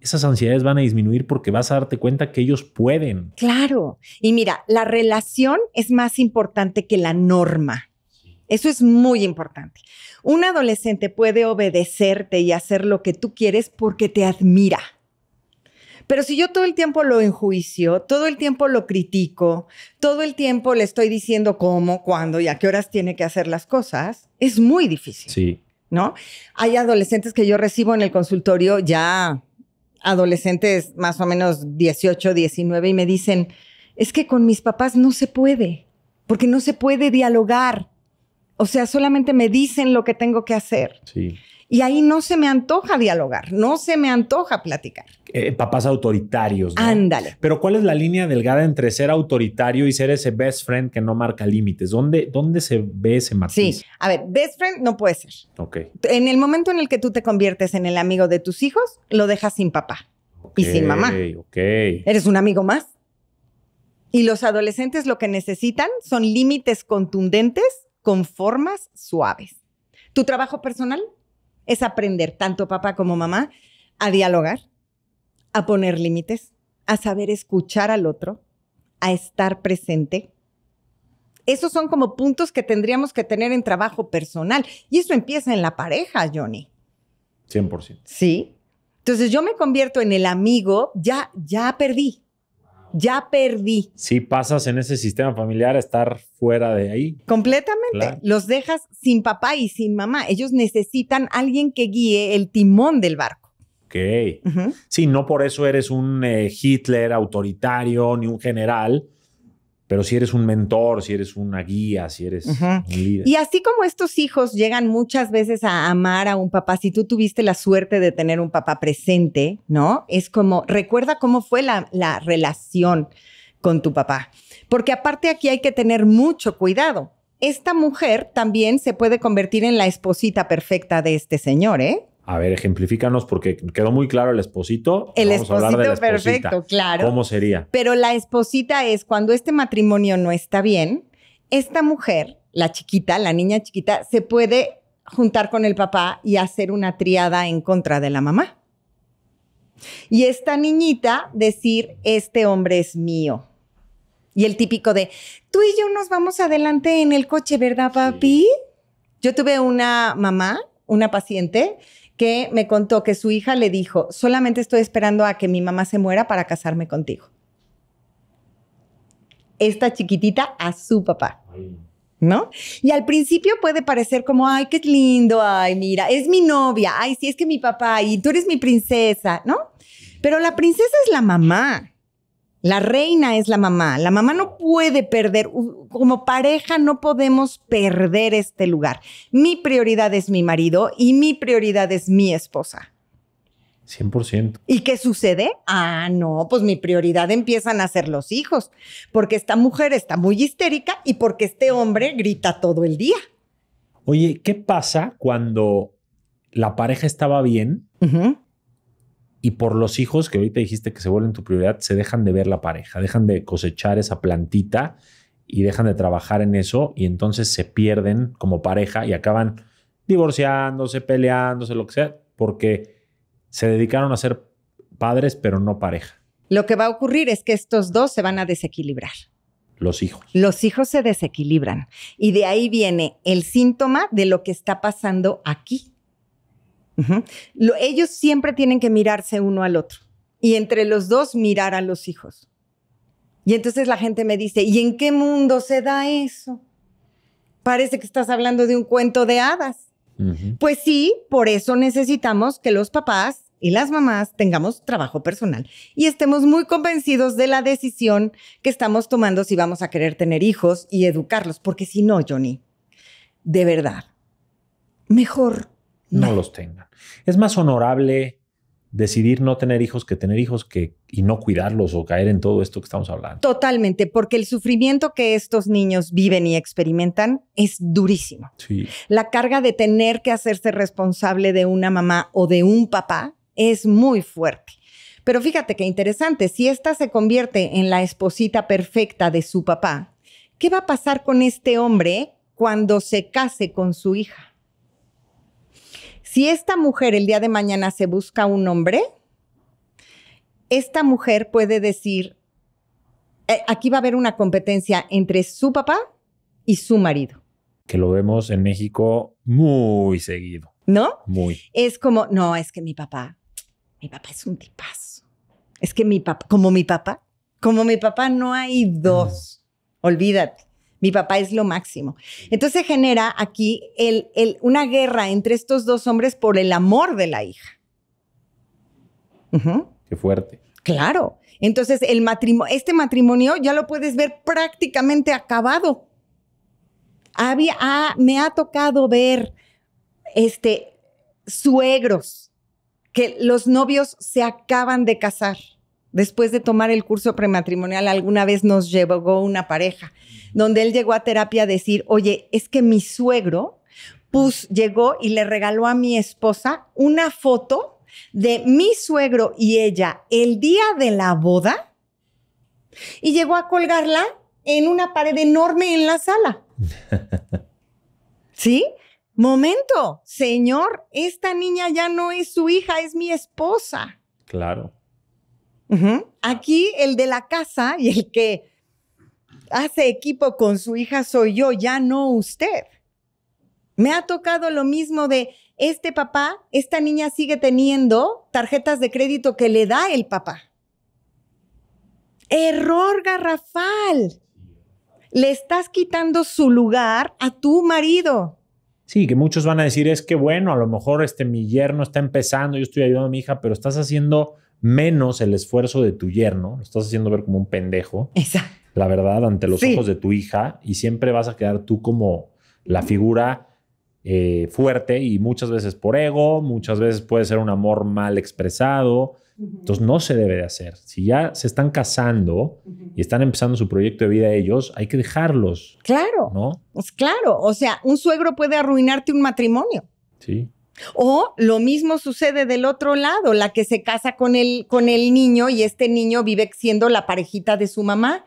esas ansiedades van a disminuir porque vas a darte cuenta que ellos pueden. Claro. Y mira, la relación es más importante que la norma. Eso es muy importante. Un adolescente puede obedecerte y hacer lo que tú quieres porque te admira. Pero si yo todo el tiempo lo enjuicio, todo el tiempo lo critico, todo el tiempo le estoy diciendo cómo, cuándo y a qué horas tiene que hacer las cosas, es muy difícil. Sí. ¿No? Hay adolescentes que yo recibo en el consultorio ya adolescentes más o menos 18, 19 y me dicen, es que con mis papás no se puede, porque no se puede dialogar. O sea, solamente me dicen lo que tengo que hacer. Sí. Y ahí no se me antoja dialogar, no se me antoja platicar. Eh, papás autoritarios. ¿no? Ándale. Pero ¿cuál es la línea delgada entre ser autoritario y ser ese best friend que no marca límites? ¿Dónde, dónde se ve ese matiz? Sí, a ver, best friend no puede ser. Ok. En el momento en el que tú te conviertes en el amigo de tus hijos, lo dejas sin papá y sin mamá. Ok. Eres un amigo más. Y los adolescentes lo que necesitan son límites contundentes con formas suaves. Tu trabajo personal es aprender, tanto papá como mamá, a dialogar, a poner límites, a saber escuchar al otro, a estar presente. Esos son como puntos que tendríamos que tener en trabajo personal. Y eso empieza en la pareja, Johnny. 100%. Sí. Entonces yo me convierto en el amigo, ya, ya perdí. Ya perdí. Si pasas en ese sistema familiar a estar fuera de ahí. Completamente. Claro. Los dejas sin papá y sin mamá. Ellos necesitan alguien que guíe el timón del barco. Ok. Sí, no por eso eres un eh, Hitler autoritario ni un general, pero si eres un mentor, si eres una guía, si eres un líder. Y así como estos hijos llegan muchas veces a amar a un papá, si tú tuviste la suerte de tener un papá presente, ¿no? Es como, recuerda cómo fue la, la relación con tu papá. Porque aparte aquí hay que tener mucho cuidado. Esta mujer también se puede convertir en la esposita perfecta de este señor, ¿eh? A ver, ejemplifícanos porque quedó muy claro el esposito. El Vamos a hablar de la esposito perfecto, claro. ¿Cómo sería? Pero la esposita es cuando este matrimonio no está bien, esta mujer, la chiquita, la niña chiquita, se puede juntar con el papá y hacer una triada en contra de la mamá. Y esta niñita decir, este hombre es mío. Y el típico de, tú y yo nos vamos adelante en el coche, ¿verdad, papi? Yo tuve una mamá, una paciente, que me contó que su hija le dijo, solamente estoy esperando a que mi mamá se muera para casarme contigo. Esta chiquitita a su papá. ¿No? Y al principio puede parecer como, ay, qué lindo, ay, mira, es mi novia, ay, sí, es que mi papá, y tú eres mi princesa, ¿no? Pero la princesa es la mamá. La reina es la mamá. La mamá no puede perder, como pareja no podemos perder este lugar. Mi prioridad es mi marido y mi prioridad es mi esposa. 100%. ¿Y qué sucede? Ah, no, pues mi prioridad empiezan a ser los hijos, porque esta mujer está muy histérica y porque este hombre grita todo el día. Oye, ¿qué pasa cuando la pareja estaba bien. Y por los hijos que ahorita dijiste que se vuelven tu prioridad, se dejan de ver la pareja, dejan de cosechar esa plantita y dejan de trabajar en eso y entonces se pierden como pareja y acaban divorciándose, peleándose, lo que sea, porque se dedicaron a ser padres, pero no pareja, Lo que va a ocurrir es que estos dos se van a desequilibrar. los hijos. Los hijos se desequilibran y de ahí viene el síntoma de lo que está pasando aquí. Lo- ellos siempre tienen que mirarse uno al otro y entre los dos mirar a los hijos. Y entonces la gente me dice, ¿y en qué mundo se da eso? Parece que estás hablando de un cuento de hadas. Pues sí, por eso necesitamos que los papás y las mamás tengamos trabajo personal y estemos muy convencidos de la decisión que estamos tomando si vamos a querer tener hijos y educarlos, porque si no, Johnny, de verdad, mejor no no. los tengan. Es más honorable decidir no tener hijos que tener hijos que, y no cuidarlos o caer en todo esto que estamos hablando. Totalmente, porque el sufrimiento que estos niños viven y experimentan es durísimo. Sí. La carga de tener que hacerse responsable de una mamá o de un papá es muy fuerte. Pero fíjate qué interesante, si esta se convierte en la esposita perfecta de su papá, ¿qué va a pasar con este hombre cuando se case con su hija? Si esta mujer el día de mañana se busca un hombre, esta mujer puede decir, eh, aquí va a haber una competencia entre su papá y su marido. Que lo vemos en México muy seguido. ¿No? Muy. Es como, no, es que mi papá, mi papá es un tipazo. Es que mi papá, como mi papá, como mi papá no hay dos. Olvídate. Mi papá es lo máximo. Entonces genera aquí el, el, una guerra entre estos dos hombres por el amor de la hija. Qué fuerte. Claro. Entonces, el matrimonio, este matrimonio ya lo puedes ver prácticamente acabado. Había, ah, me ha tocado ver este, suegros que los novios se acaban de casar. Después de tomar el curso prematrimonial, alguna vez nos llevó una pareja donde él llegó a terapia a decir, oye, es que mi suegro pues, llegó y le regaló a mi esposa una foto de mi suegro y ella el día de la boda y llegó a colgarla en una pared enorme en la sala. ¿Sí? Momento, señor, esta niña ya no es su hija, es mi esposa. Claro. Aquí el de la casa y el que hace equipo con su hija soy yo, ya no usted. Me ha tocado lo mismo de este papá, esta niña sigue teniendo tarjetas de crédito que le da el papá. Error garrafal. Le estás quitando su lugar a tu marido. Sí, que muchos van a decir es que bueno, a lo mejor este mi yerno está empezando, yo estoy ayudando a mi hija, pero estás haciendo menos el esfuerzo de tu yerno, lo estás haciendo ver como un pendejo. Exacto. La verdad, ante los ojos de tu hija y siempre vas a quedar tú como la figura eh, fuerte y muchas veces por ego, muchas veces puede ser un amor mal expresado. Entonces no se debe de hacer. Si ya se están casando y están empezando su proyecto de vida ellos, hay que dejarlos. Claro. ¿No? Pues claro. O sea, un suegro puede arruinarte un matrimonio. Sí. O lo mismo sucede del otro lado, la que se casa con el, con el niño y este niño vive siendo la parejita de su mamá.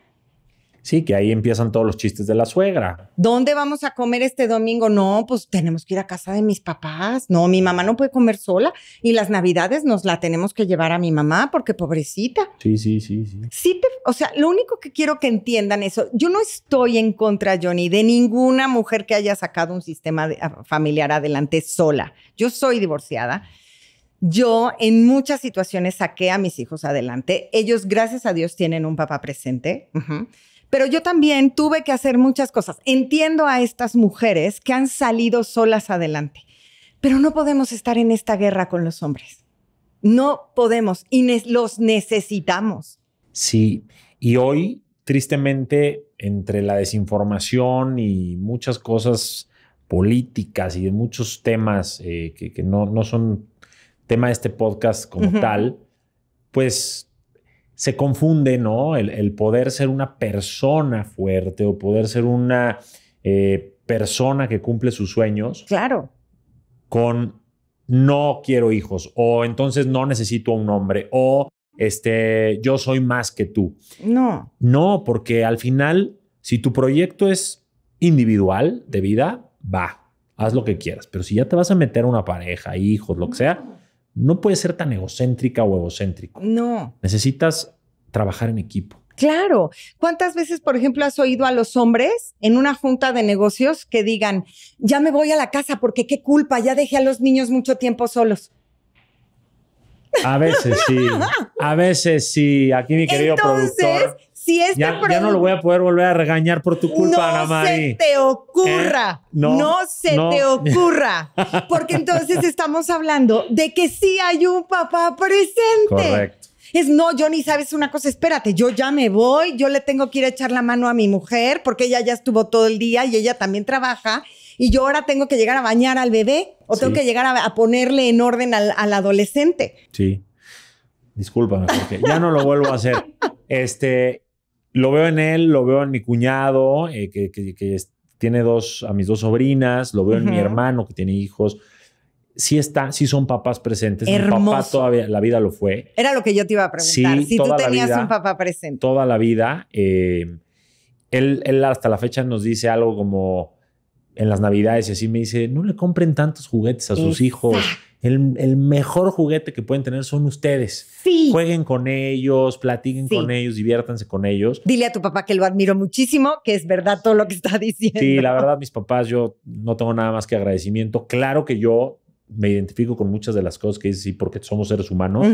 Sí, que ahí empiezan todos los chistes de la suegra. ¿Dónde vamos a comer este domingo? No, pues tenemos que ir a casa de mis papás. No, mi mamá no puede comer sola y las navidades nos la tenemos que llevar a mi mamá porque pobrecita. Sí, sí, sí, sí. Sí, o sea, lo único que quiero que entiendan eso, yo no estoy en contra, Johnny, de ninguna mujer que haya sacado un sistema familiar adelante sola. Yo soy divorciada. Yo en muchas situaciones saqué a mis hijos adelante. Ellos, gracias a Dios, tienen un papá presente. Pero yo también tuve que hacer muchas cosas. Entiendo a estas mujeres que han salido solas adelante, pero no podemos estar en esta guerra con los hombres. No podemos y los necesitamos. Sí, y hoy, tristemente, entre la desinformación y muchas cosas políticas y de muchos temas eh, que, no, no, son tema de este podcast como tal, pues se confunde, ¿no? El, poder ser una persona fuerte o poder ser una eh, persona que cumple sus sueños. Claro. Con no quiero hijos o entonces no necesito a un hombre o este, yo soy más que tú. No. No, porque al final, si tu proyecto es individual de vida, va, haz lo que quieras. Pero si ya te vas a meter a una pareja, hijos, lo que sea, no puedes ser tan egocéntrica o egocéntrico. No. Necesitas trabajar en equipo. Claro. ¿Cuántas veces, por ejemplo, has oído a los hombres en una junta de negocios que digan, ya me voy a la casa porque qué culpa, ya dejé a los niños mucho tiempo solos? A veces sí, a veces sí. Aquí mi querido productor este ya, no lo voy a poder volver a regañar por tu culpa, no se te ocurra. ¿Eh? No, se te ocurra. Porque entonces estamos hablando de que sí hay un papá presente. Correcto. Es no, Johnny, sabes una cosa, espérate, yo ya me voy, yo le tengo que ir a echar la mano a mi mujer porque ella ya estuvo todo el día y ella también trabaja y yo ahora tengo que llegar a bañar al bebé o tengo que llegar a, ponerle en orden al, al adolescente. Sí. Discúlpame, porque ya no lo vuelvo a hacer. Este, lo veo en él, lo veo en mi cuñado, eh, que, tiene dos, a mis dos sobrinas, lo veo en mi hermano que tiene hijos. Sí están, sí son papás presentes. Hermoso. Mi papá todavía, la vida lo fue. Era lo que yo te iba a preguntar. si tú tenías un papá presente. Toda la vida. Eh, él, él hasta la fecha nos dice algo como en las navidades y así me dice, no le compren tantos juguetes a sus hijos. El, el mejor juguete que pueden tener son ustedes. Sí. Jueguen con ellos, platiquen Sí. con ellos, diviértanse con ellos. Dile a tu papá que lo admiro muchísimo, que es verdad todo lo que está diciendo. Sí, la verdad, mis papás, yo no tengo nada más que agradecimiento. Claro que yo me identifico con muchas de las cosas que dices, sí, porque somos seres humanos.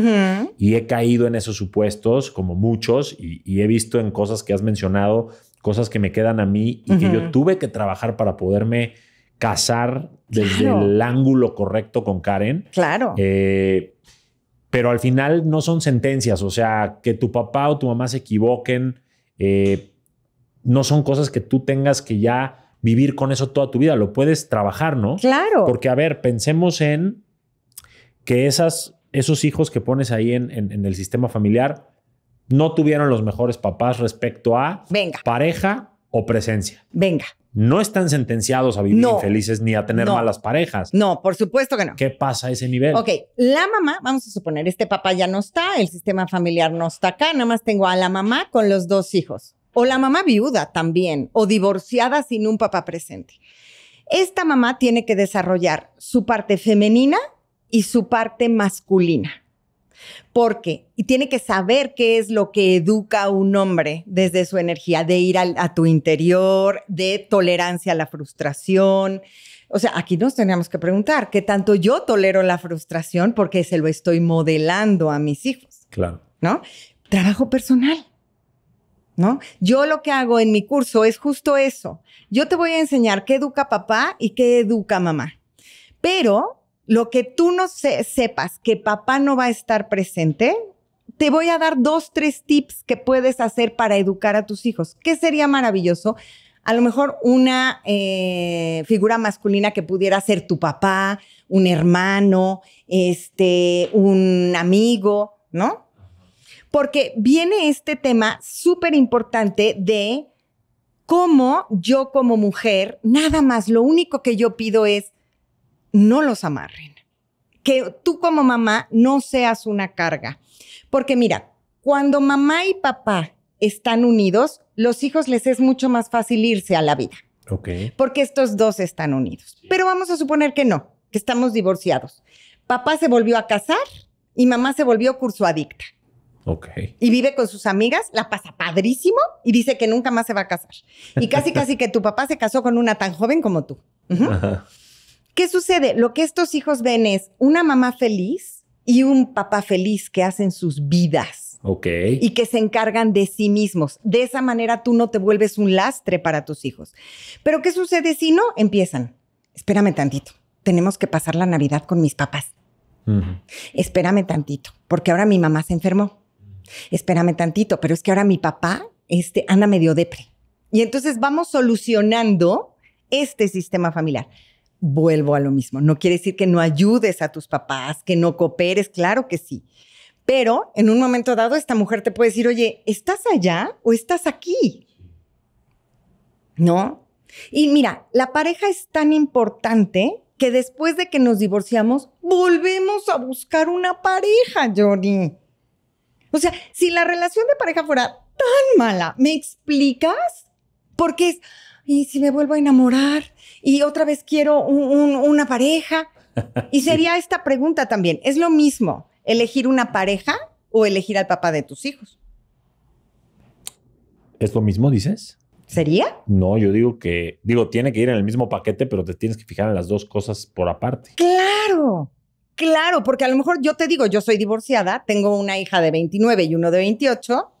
Y he caído en esos supuestos, como muchos, y, y he visto en cosas que has mencionado, cosas que me quedan a mí y que yo tuve que trabajar para poderme casar desde Claro. el ángulo correcto con Karen. Claro. Eh, pero al final no son sentencias, o sea, que tu papá o tu mamá se equivoquen, eh, no son cosas que tú tengas que ya vivir con eso toda tu vida, lo puedes trabajar, ¿no? claro. Porque, a ver, pensemos en que esas, esos hijos que pones ahí en, en- en el sistema familiar no tuvieron los mejores papás respecto a Venga, pareja o presencia. venga. No están sentenciados a vivir No. infelices ni a tener No. malas parejas. No, por supuesto que no. ¿Qué pasa a ese nivel? Ok, la mamá, vamos a suponer, este papá ya no está, el sistema familiar no está acá, nada más tengo a la mamá con los dos hijos. O la mamá viuda también, o divorciada sin un papá presente. Esta mamá tiene que desarrollar su parte femenina y su parte masculina. ¿Por qué? Y tiene que saber qué es lo que educa a un hombre desde su energía, de ir al- a tu interior, de tolerancia a la frustración. O sea, aquí nos tenemos que preguntar, ¿qué tanto yo tolero la frustración porque se lo estoy modelando a mis hijos? Claro. ¿no? Trabajo personal, ¿no? Yo lo que hago en mi curso es justo eso. Yo te voy a enseñar qué educa papá y qué educa mamá. Pero lo que tú no se- sepas que papá no va a estar presente, te voy a dar dos, tres tips que puedes hacer para educar a tus hijos. ¿Qué sería maravilloso? A lo mejor una eh, figura masculina que pudiera ser tu papá, un hermano, este, un amigo, ¿no? Porque viene este tema súper importante de cómo yo como mujer, nada más, lo único que yo pido es no los amarren. Que tú como mamá no seas una carga. Porque mira, cuando mamá y papá están unidos, los hijos les es mucho más fácil irse a la vida Ok. porque estos dos están unidos. Pero vamos a suponer que no, que estamos divorciados. Papá se volvió a casar y mamá se volvió cursoadicta Ok. y vive con sus amigas, la pasa padrísimo y dice que nunca más se va a casar. Y casi, casi que tu papá se casó con una tan joven como tú. Ajá. ¿Qué sucede? Lo que estos hijos ven es una mamá feliz y un papá feliz que hacen sus vidas Ok. y que se encargan de sí mismos. De esa manera tú no te vuelves un lastre para tus hijos. Pero ¿qué sucede si no? Empiezan. Espérame tantito. Tenemos que pasar la Navidad con mis papás. Espérame tantito, porque ahora mi mamá se enfermó. Espérame tantito, pero es que ahora mi papá este, anda medio depre. Y entonces vamos solucionando este sistema familiar. Vuelvo a lo mismo. No quiere decir que no ayudes a tus papás, que no cooperes, claro que sí. Pero en un momento dado, esta mujer te puede decir, oye, ¿estás allá o estás aquí? ¿No? Y mira, la pareja es tan importante que después de que nos divorciamos, volvemos a buscar una pareja, Johnny. O sea, si la relación de pareja fuera tan mala, ¿me explicas? Porque es, ¿y si me vuelvo a enamorar? Y otra vez quiero un- un- una pareja. Y sería esta pregunta también, ¿es lo mismo elegir una pareja o elegir al papá de tus hijos? ¿Es lo mismo, dices? ¿Sería? No, yo digo que, digo, tiene que ir en el mismo paquete, pero te tienes que fijar en las dos cosas por aparte. Claro, claro, porque a lo mejor yo te digo, yo soy divorciada, tengo una hija de 29 y uno de 28.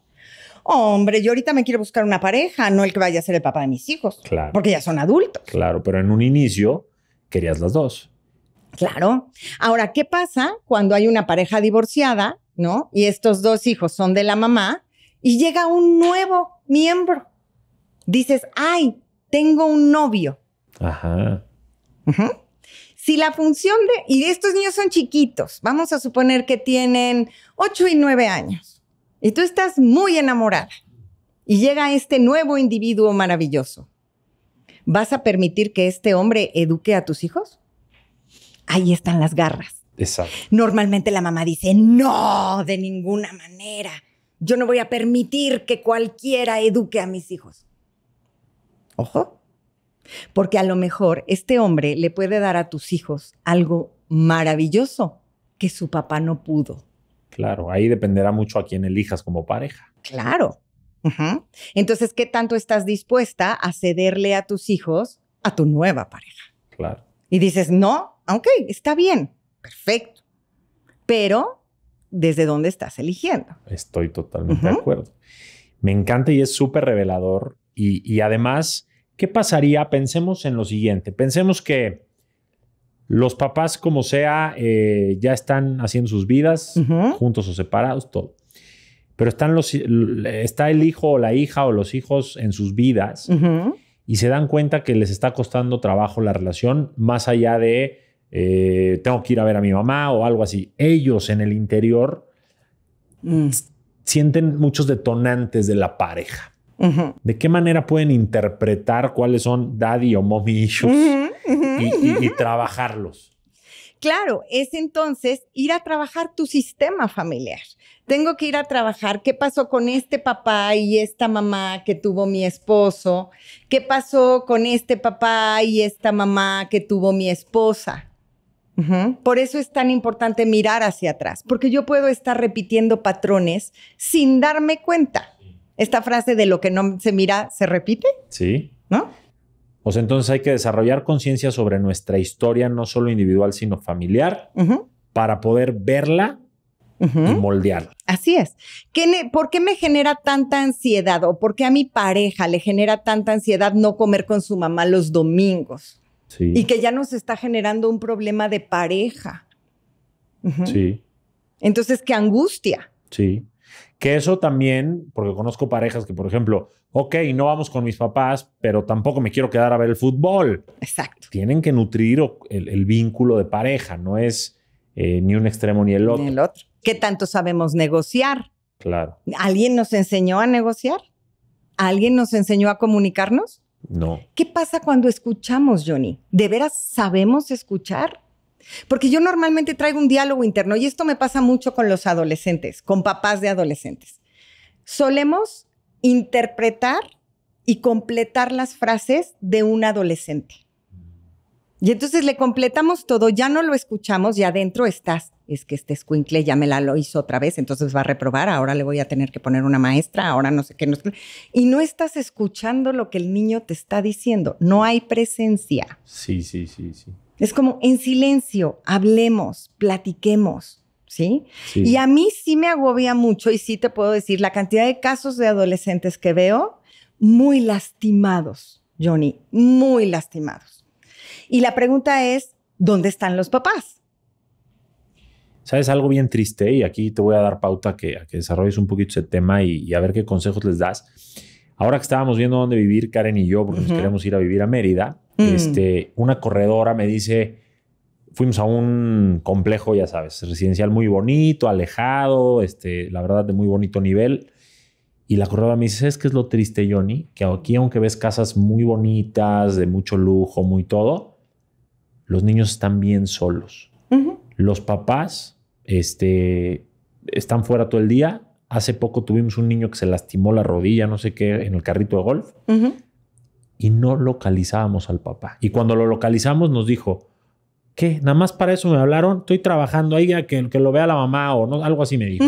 Hombre, yo ahorita me quiero buscar una pareja, no el que vaya a ser el papá de mis hijos, Claro. porque ya son adultos. Claro, pero en un inicio querías las dos. Claro. Ahora, ¿qué pasa cuando hay una pareja divorciada, no? Y estos dos hijos son de la mamá y llega un nuevo miembro. Dices, ay, tengo un novio. Ajá. Ujú. Si la función de, y estos niños son chiquitos, vamos a suponer que tienen 8 y 9 años, y tú estás muy enamorada, y llega este nuevo individuo maravilloso, ¿vas a permitir que este hombre eduque a tus hijos? Ahí están las garras. Exacto. Normalmente la mamá dice, no, de ninguna manera. Yo no voy a permitir que cualquiera eduque a mis hijos. Ojo, porque a lo mejor este hombre le puede dar a tus hijos algo maravilloso que su papá no pudo. Claro, ahí dependerá mucho a quién elijas como pareja. Claro. Entonces, ¿qué tanto estás dispuesta a cederle a tus hijos a tu nueva pareja? Claro. Y dices, no, ok, está bien, perfecto. Pero, ¿desde dónde estás eligiendo? Estoy totalmente de acuerdo. Me encanta y es súper revelador. Y, y además, ¿qué pasaría? Pensemos en lo siguiente. Pensemos que los papás, como sea, eh, ya están haciendo sus vidas, juntos o separados, todo. Pero están los, está el hijo o la hija o los hijos en sus vidas y se dan cuenta que les está costando trabajo la relación, más allá de eh, tengo que ir a ver a mi mamá o algo así. Ellos en el interior Mm. sienten muchos detonantes de la pareja. ¿De qué manera pueden interpretar cuáles son daddy o mommy issues Y, y- ujú. y trabajarlos? Claro, es entonces ir a trabajar tu sistema familiar. Tengo que ir a trabajar qué pasó con este papá y esta mamá que tuvo mi esposo, qué pasó con este papá y esta mamá que tuvo mi esposa. Por eso es tan importante mirar hacia atrás, porque yo puedo estar repitiendo patrones sin darme cuenta. Esta frase de lo que no se mira se repite, Sí. ¿no? O sea, entonces hay que desarrollar conciencia sobre nuestra historia, no solo individual, sino familiar, para poder verla y moldearla. Así es. ¿Qué ne- ¿Por qué me genera tanta ansiedad o por qué a mi pareja le genera tanta ansiedad no comer con su mamá los domingos? Sí. Y que ya nos está generando un problema de pareja. Sí. Entonces, qué angustia. Sí. Que eso también, porque conozco parejas que, por ejemplo, ok, no vamos con mis papás, pero tampoco me quiero quedar a ver el fútbol. Exacto. Tienen que nutrir el, el vínculo de pareja, no es eh, ni un extremo ni el otro. El otro. ¿Qué tanto sabemos negociar? Claro, ¿Alguien nos enseñó a negociar? ¿Alguien nos enseñó a comunicarnos? no. ¿Qué pasa cuando escuchamos, Johnny? ¿De veras sabemos escuchar? Porque yo normalmente traigo un diálogo interno y esto me pasa mucho con los adolescentes, con papás de adolescentes. Solemos interpretar y completar las frases de un adolescente. Y entonces le completamos todo, ya no lo escuchamos y adentro estás. Es que este escuincle ya me la lo hizo otra vez, entonces va a reprobar, ahora le voy a tener que poner una maestra, ahora no sé qué. No. Y no estás escuchando lo que el niño te está diciendo, no hay presencia. Sí, sí, sí, sí. Es como en silencio, hablemos, platiquemos, ¿sí? Sí. Y a mí sí me agobia mucho y sí te puedo decir la cantidad de casos de adolescentes que veo muy lastimados, Johnny, muy lastimados. Y la pregunta es, ¿dónde están los papás? ¿Sabes algo bien triste? Y aquí te voy a dar pauta que, a que desarrolles un poquito ese tema y, y a ver qué consejos les das. Ahora que estábamos viendo dónde vivir, Karen y yo, porque nos queremos ir a vivir a Mérida, Mm. este, una corredora me dice, fuimos a un complejo, ya sabes, residencial muy bonito, alejado, este, la verdad de muy bonito nivel. Y la corredora me dice, ¿sabes qué es lo triste, Johnny? Que aquí, aunque ves casas muy bonitas, de mucho lujo, muy todo, los niños están bien solos. Los papás este, están fuera todo el día. Hace poco tuvimos un niño que se lastimó la rodilla, no sé qué, en el carrito de golf y no localizábamos al papá. Y cuando lo localizamos nos dijo, ¿qué? Nada más para eso me hablaron. Estoy trabajando ahí, a que, que lo vea la mamá o no, algo así me dijo.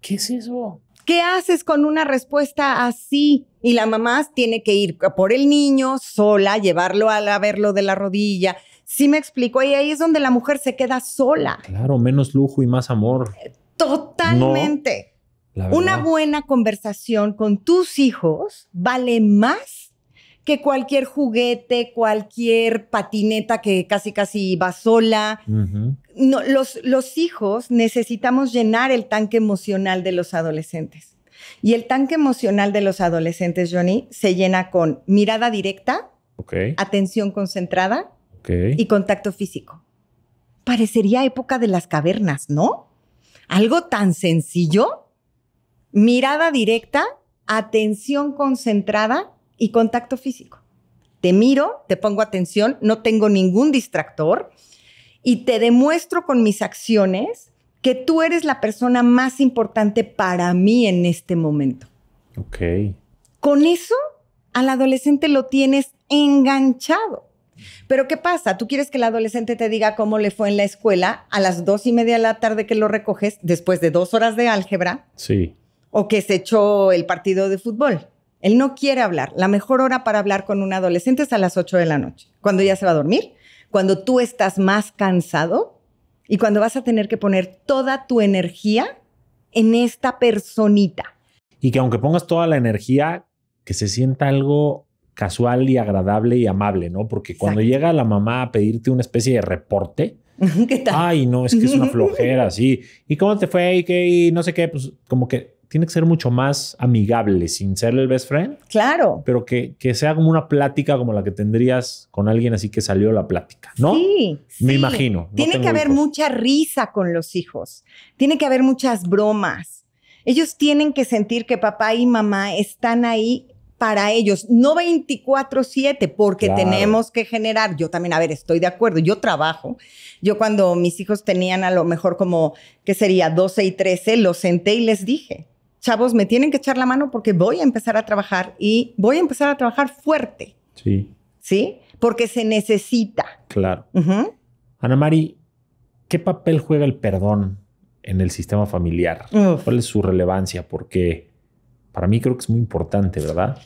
¿Qué es eso? ¿Qué haces con una respuesta así? Y la mamá tiene que ir por el niño sola, llevarlo a, la- a ver lo de la rodilla. Sí me explico, y ahí es donde la mujer se queda sola. Claro, menos lujo y más amor. Totalmente. Una buena conversación con tus hijos vale más que cualquier juguete, cualquier patineta que casi casi va sola. No, los, los hijos necesitamos llenar el tanque emocional de los adolescentes. Y el tanque emocional de los adolescentes, Johnny, se llena con mirada directa, atención concentrada y contacto físico. Parecería época de las cavernas, ¿no? Algo tan sencillo. Mirada directa, atención concentrada y contacto físico. Te miro, te pongo atención, no tengo ningún distractor y te demuestro con mis acciones que tú eres la persona más importante para mí en este momento. Ok. Con eso, al adolescente lo tienes enganchado. Pero ¿qué pasa? Tú quieres que el adolescente te diga cómo le fue en la escuela a las dos y media de la tarde que lo recoges después de dos horas de álgebra. Sí. O que se echó el partido de fútbol. Él no quiere hablar. La mejor hora para hablar con un adolescente es a las 8 de la noche, cuando ya se va a dormir, cuando tú estás más cansado y cuando vas a tener que poner toda tu energía en esta personita. Y que aunque pongas toda la energía, que se sienta algo casual y agradable y amable, ¿no? Porque cuando llega la mamá a pedirte una especie de reporte, ¿Qué tal? ay, no, es que es una flojera, sí. ¿Y cómo te fue? ¿Y qué? Y no sé qué, pues como que tiene que ser mucho más amigable, sin ser el best friend, Claro. pero que, que sea como una plática como la que tendrías con alguien así que salió la plática, ¿no? Sí, Me sí. imagino, no Tiene que haber hijos. mucha risa con los hijos. Tiene que haber muchas bromas. Ellos tienen que sentir que papá y mamá están ahí para ellos, no 24/7, porque Claro. tenemos que generar, yo también, a ver, estoy de acuerdo, yo trabajo. Yo cuando mis hijos tenían a lo mejor como, ¿qué sería? 12 y 13, los senté y les dije, chavos, me tienen que echar la mano porque voy a empezar a trabajar y voy a empezar a trabajar fuerte, Sí, ¿sí? Porque se necesita. claro. Ujú. Ana Mari, ¿qué papel juega el perdón en el sistema familiar? Uf. ¿Cuál es su relevancia? Porque para mí creo que es muy importante, ¿verdad?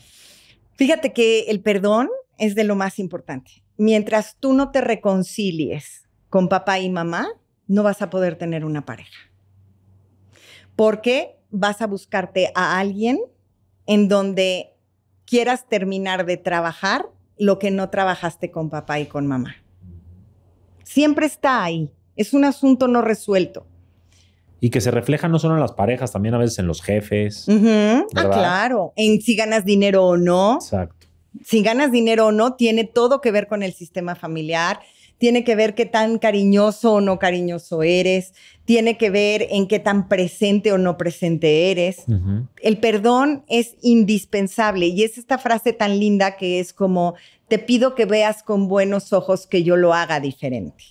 Fíjate que el perdón es de lo más importante. Mientras tú no te reconcilies con papá y mamá, no vas a poder tener una pareja. Porque vas a buscarte a alguien en donde quieras terminar de trabajar lo que no trabajaste con papá y con mamá. Siempre está ahí. Es un asunto no resuelto. Y que se refleja no solo en las parejas, también a veces en los jefes. Ah, claro. En si ganas dinero o no. Exacto. si ganas dinero o no, tiene todo que ver con el sistema familiar, tiene que ver qué tan cariñoso o no cariñoso eres, tiene que ver en qué tan presente o no presente eres. El perdón es indispensable y es esta frase tan linda que es como, te pido que veas con buenos ojos que yo lo haga diferente,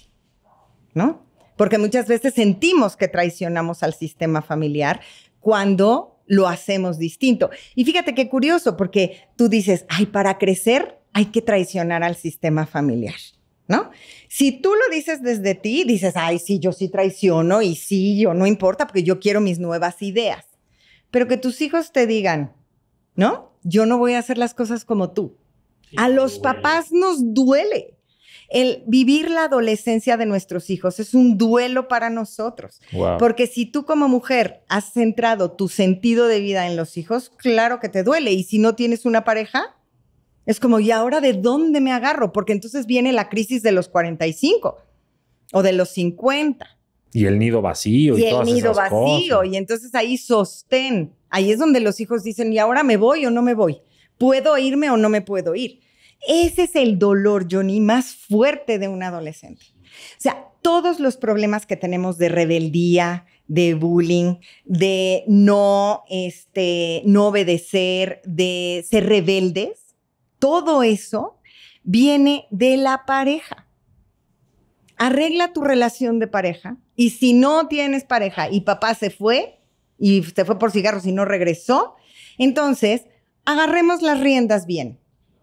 ¿no? Porque muchas veces sentimos que traicionamos al sistema familiar cuando lo hacemos distinto. Y fíjate qué curioso, porque tú dices, ay, para crecer hay que traicionar al sistema familiar, ¿no? Si tú lo dices desde ti, dices, ay, sí, yo sí traiciono y sí, yo no importa porque yo quiero mis nuevas ideas. Pero que tus hijos te digan, ¿no? Yo no voy a hacer las cosas como tú. A los papás nos duele. El vivir la adolescencia de nuestros hijos es un duelo para nosotros. Wow. Porque si tú como mujer has centrado tu sentido de vida en los hijos, claro que te duele. Y si no tienes una pareja, es como, ¿y ahora de dónde me agarro? Porque entonces viene la crisis de los 45 o de los 50 Y el nido vacío. Y, y el todas nido esas vacío. cosas. Y entonces ahí sostén. Ahí es donde los hijos dicen, ¿y ahora me voy o no me voy? ¿Puedo irme o no me puedo ir? Ese es el dolor, Johnny, más fuerte de un adolescente. O sea, todos los problemas que tenemos de rebeldía, de bullying, de no, este, no obedecer, de ser rebeldes, todo eso viene de la pareja arregla tu relación de pareja y si no tienes pareja y papá se fue y se fue por cigarros y no regresó, entonces agarremos las riendas bien,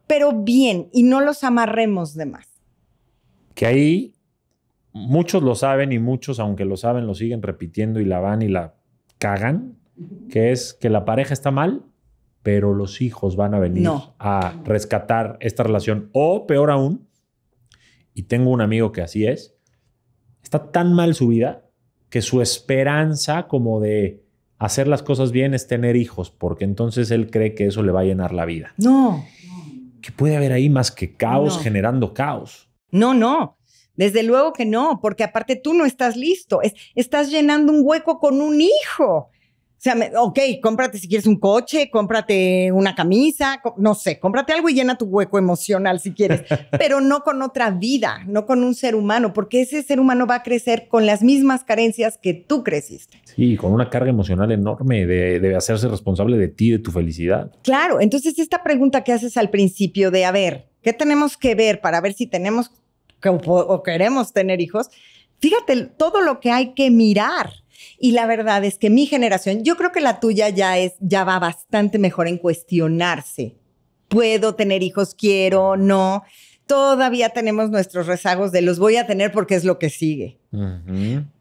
pero bien y no los amarremos de más. Que ahí muchos lo saben y muchos, aunque lo saben, lo siguen repitiendo y la van y la cagan, que es que la pareja está mal, pero los hijos van a venir No. a rescatar esta relación. O peor aún, y tengo un amigo que así es, está tan mal su vida que su esperanza como de hacer las cosas bien es tener hijos, porque entonces él cree que eso le va a llenar la vida. No, ¿Qué puede haber ahí más que caos No. generando caos? no, no. Desde luego que no, porque aparte tú no estás listo. Es- estás llenando un hueco con un hijo. O sea, me- ok, cómprate si quieres un coche, cómprate una camisa, no sé, cómprate algo y llena tu hueco emocional si quieres, pero no con otra vida, no con un ser humano, porque ese ser humano va a crecer con las mismas carencias que tú creciste. Sí, con una carga emocional enorme de, de hacerse responsable de ti, de tu felicidad. Claro, entonces esta pregunta que haces al principio de, a ver, ¿qué tenemos que ver para ver si tenemos o queremos tener hijos? Fíjate todo lo que hay que mirar. Y la verdad es que mi generación, yo creo que la tuya ya es, ya va bastante mejor en cuestionarse. ¿Puedo tener hijos? ¿Quiero? ¿No? todavía tenemos nuestros rezagos de los voy a tener porque es lo que sigue.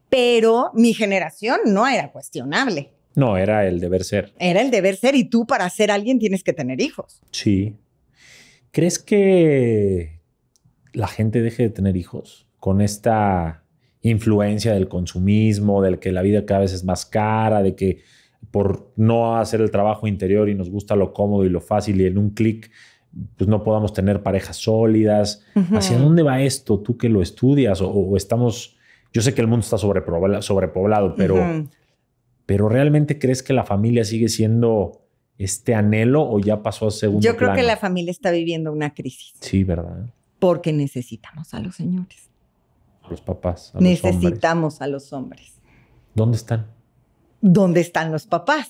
Pero mi generación no era cuestionable. No, era el deber ser. Era el deber ser y tú para ser alguien tienes que tener hijos. Sí. ¿Crees que la gente deje de tener hijos con esta influencia del consumismo, del que la vida cada vez es más cara, de que por no hacer el trabajo interior y nos gusta lo cómodo y lo fácil y en un clic, pues no podamos tener parejas sólidas? ¿Hacia dónde va esto? Tú que lo estudias o, o estamos... Yo sé que el mundo está sobrepobla- sobrepoblado, pero, pero ¿realmente crees que la familia sigue siendo este anhelo o ya pasó a segundo Yo creo que la familia está viviendo una crisis Sí, ¿verdad? porque necesitamos a los señores. A los papás. a los hombres. necesitamos a los hombres. ¿Dónde están? ¿Dónde están los papás?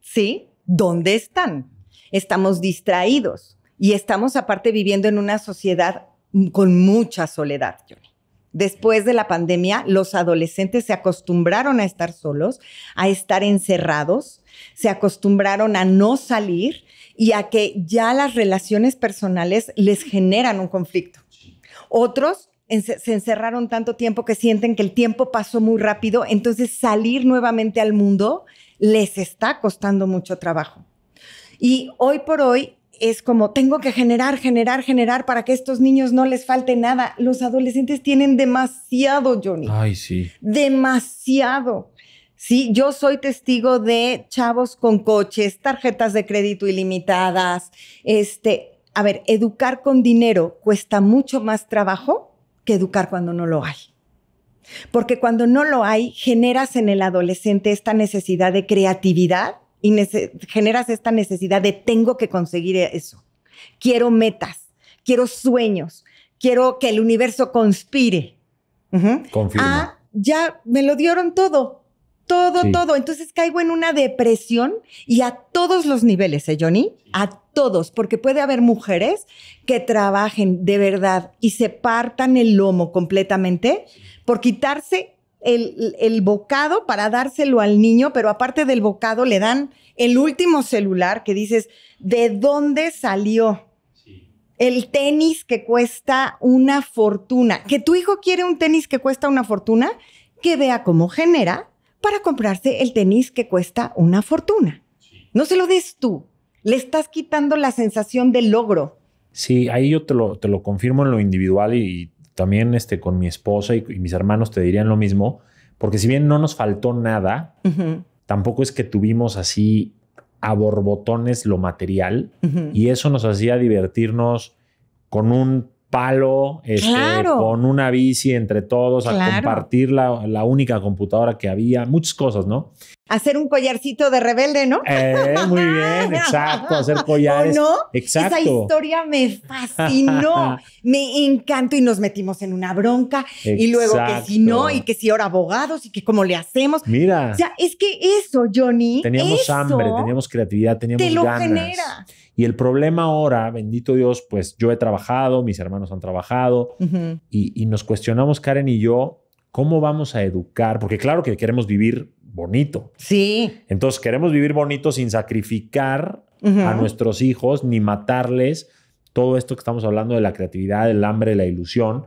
¿Sí? ¿Dónde están? Estamos distraídos y estamos aparte viviendo en una sociedad con mucha soledad, Johnny. Después de la pandemia, los adolescentes se acostumbraron a estar solos, a estar encerrados, se acostumbraron a no salir y a que ya las relaciones personales les generan un conflicto. Otros se encerraron tanto tiempo que sienten que el tiempo pasó muy rápido, entonces salir nuevamente al mundo les está costando mucho trabajo. Y hoy por hoy es como, tengo que generar, generar, generar para que a estos niños no les falte nada. Los adolescentes tienen demasiado, Johnny Ay, sí. demasiado. Sí, yo soy testigo de chavos con coches, tarjetas de crédito ilimitadas. Este, a ver, educar con dinero cuesta mucho más trabajo que educar cuando no lo hay. Porque cuando no lo hay, generas en el adolescente esta necesidad de creatividad y generas esta necesidad de tengo que conseguir eso. Quiero metas, quiero sueños, quiero que el universo conspire. Ujú. Confirmo. Ah, ya me lo dieron todo. Todo, Sí. todo. Entonces caigo en una depresión y a todos los niveles, ¿eh, Johnny? A todos, porque puede haber mujeres que trabajen de verdad y se partan el lomo completamente por quitarse el, el bocado para dárselo al niño, pero aparte del bocado le dan el último celular que dices, ¿de dónde salió? El tenis que cuesta una fortuna. Que tu hijo quiere un tenis que cuesta una fortuna, que vea cómo genera para comprarse el tenis que cuesta una fortuna. No se lo des tú. Le estás quitando la sensación de logro. Sí, ahí yo te lo, te lo confirmo en lo individual y, y también este, con mi esposa y, y mis hermanos te dirían lo mismo, porque si bien no nos faltó nada, tampoco es que tuvimos así a borbotones lo material y eso nos hacía divertirnos con un palo, este, Claro. con una bici entre todos, a compartir la, la única computadora que había, muchas cosas, ¿no? Hacer un collarcito de rebelde, ¿no? Eh, muy bien, exacto, hacer collares. ¿O no? Exacto. Esa historia me fascinó, me encantó y nos metimos en una bronca y luego que si no y que si ahora abogados y que cómo le hacemos. Mira, O sea, es que eso, Johnny, teníamos eso hambre, teníamos creatividad, teníamos te lo ganas. genera. Y el problema ahora, bendito Dios, pues yo he trabajado, mis hermanos han trabajado y nos cuestionamos, Karen y yo, cómo vamos a educar, porque claro que queremos vivir bonito. Sí. Entonces queremos vivir bonito sin sacrificar a nuestros hijos ni matarles todo esto que estamos hablando de la creatividad, el hambre, la ilusión.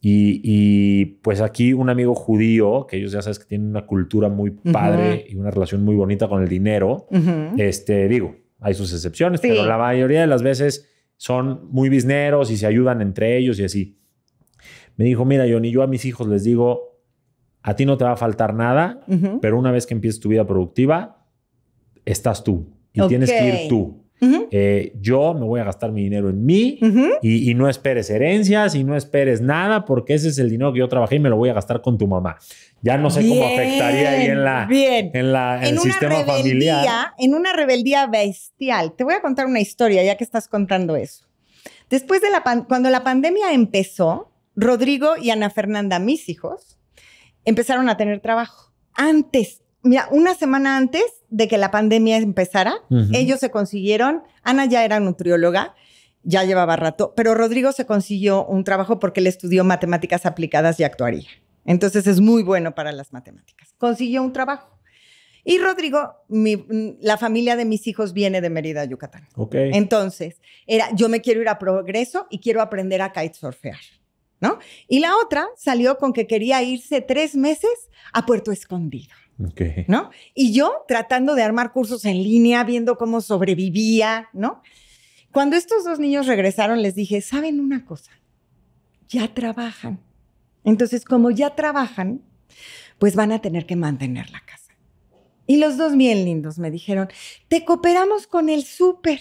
Y, y, pues aquí un amigo judío, que ellos ya sabes que tienen una cultura muy padre y una relación muy bonita con el dinero, este, digo, hay sus excepciones, Sí. pero la mayoría de las veces son muy bisneros y se ayudan entre ellos y así. Me dijo, mira, Johnny, yo a mis hijos les digo, a ti no te va a faltar nada, pero una vez que empieces tu vida productiva, estás tú y tienes que ir tú. Ujú. Eh, yo me voy a gastar mi dinero en mí y, y no esperes herencias y no esperes nada porque ese es el dinero que yo trabajé y me lo voy a gastar con tu mamá. Ya no sé cómo afectaría ahí en la, bien. en la, en en el una sistema rebeldía, familiar. en una rebeldía bestial. Te voy a contar una historia ya que estás contando eso. Después de la cuando la pandemia empezó, Rodrigo y Ana Fernanda, mis hijos, empezaron a tener trabajo. Antes, mira, una semana antes de que la pandemia empezara, ellos se consiguieron, Ana ya era nutrióloga, ya llevaba rato, pero Rodrigo se consiguió un trabajo porque él estudió matemáticas aplicadas y actuaría. Entonces es muy bueno para las matemáticas. Consiguió un trabajo. Y Rodrigo, mi- la familia de mis hijos viene de Mérida, Yucatán. Entonces, era, yo me quiero ir a Progreso y quiero aprender a kitesurfear, ¿no? Y la otra salió con que quería irse tres meses a Puerto Escondido. ¿no? Y yo tratando de armar cursos en línea, viendo cómo sobrevivía, ¿no? Cuando estos dos niños regresaron, les dije, ¿saben una cosa? Ya trabajan. Entonces, como ya trabajan, pues van a tener que mantener la casa. Y los dos bien lindos me dijeron, te cooperamos con el súper,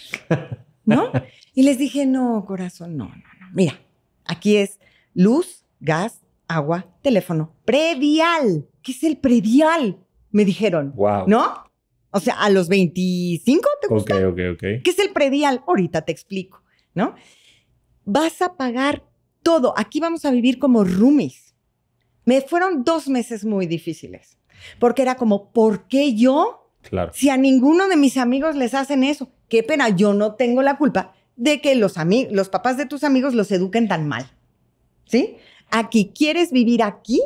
¿no? Y les dije, no, corazón, no, no, no. Mira, aquí es luz, gas, agua, teléfono, predial. ¿Qué es el predial? Me dijeron, Wow. ¿no? O sea, a los 25 te gusta. Ok, ok, ok. ¿Qué es el predial? Ahorita te explico, ¿no? Vas a pagar todo. Aquí vamos a vivir como roomies. Me fueron dos meses muy difíciles, porque era como, ¿por qué yo? Claro. Si a ninguno de mis amigos les hacen eso, qué pena, yo no tengo la culpa de que los, los papás de tus amigos los eduquen tan mal. ¿Sí? Aquí quieres vivir aquí,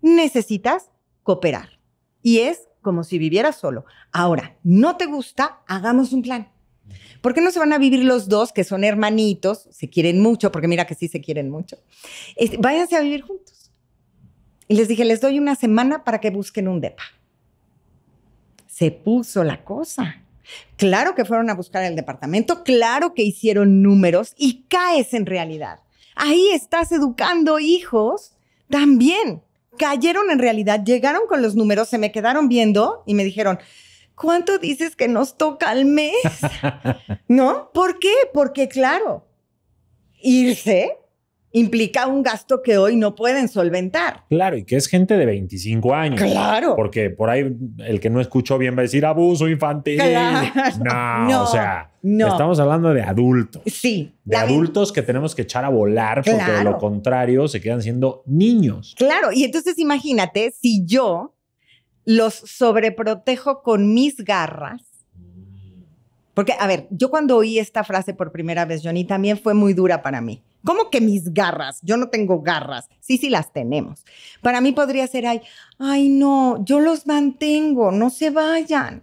necesitas cooperar. Y es como si vivieras solo. Ahora, ¿no te gusta? Hagamos un plan. ¿Por qué no se van a vivir los dos, que son hermanitos, se quieren mucho, porque mira que sí se quieren mucho? Este, váyanse a vivir juntos. Y les dije, les doy una semana para que busquen un depa. Se puso la cosa. Claro que fueron a buscar el departamento, claro que hicieron números y caes en realidad. Ahí estás educando hijos también. Cayeron en realidad, llegaron con los números, se me quedaron viendo y me dijeron, ¿cuánto dices que nos toca al mes? ¿No? ¿Por qué? Porque claro, irse implica un gasto que hoy no pueden solventar. Claro, y que es gente de 25 años. Claro. Porque por ahí el que no escuchó bien va a decir abuso infantil. Claro. No, No, o sea, no. estamos hablando de adultos. Sí. De adultos que tenemos que echar a volar porque de lo contrario se quedan siendo niños. Claro, y entonces imagínate si yo los sobreprotejo con mis garras. Porque, a ver, yo cuando oí esta frase por primera vez, Johnny, también fue muy dura para mí. ¿Cómo que mis garras? Yo no tengo garras. Sí, sí las tenemos. Para mí podría ser, ay, ay, no, yo los mantengo, no se vayan.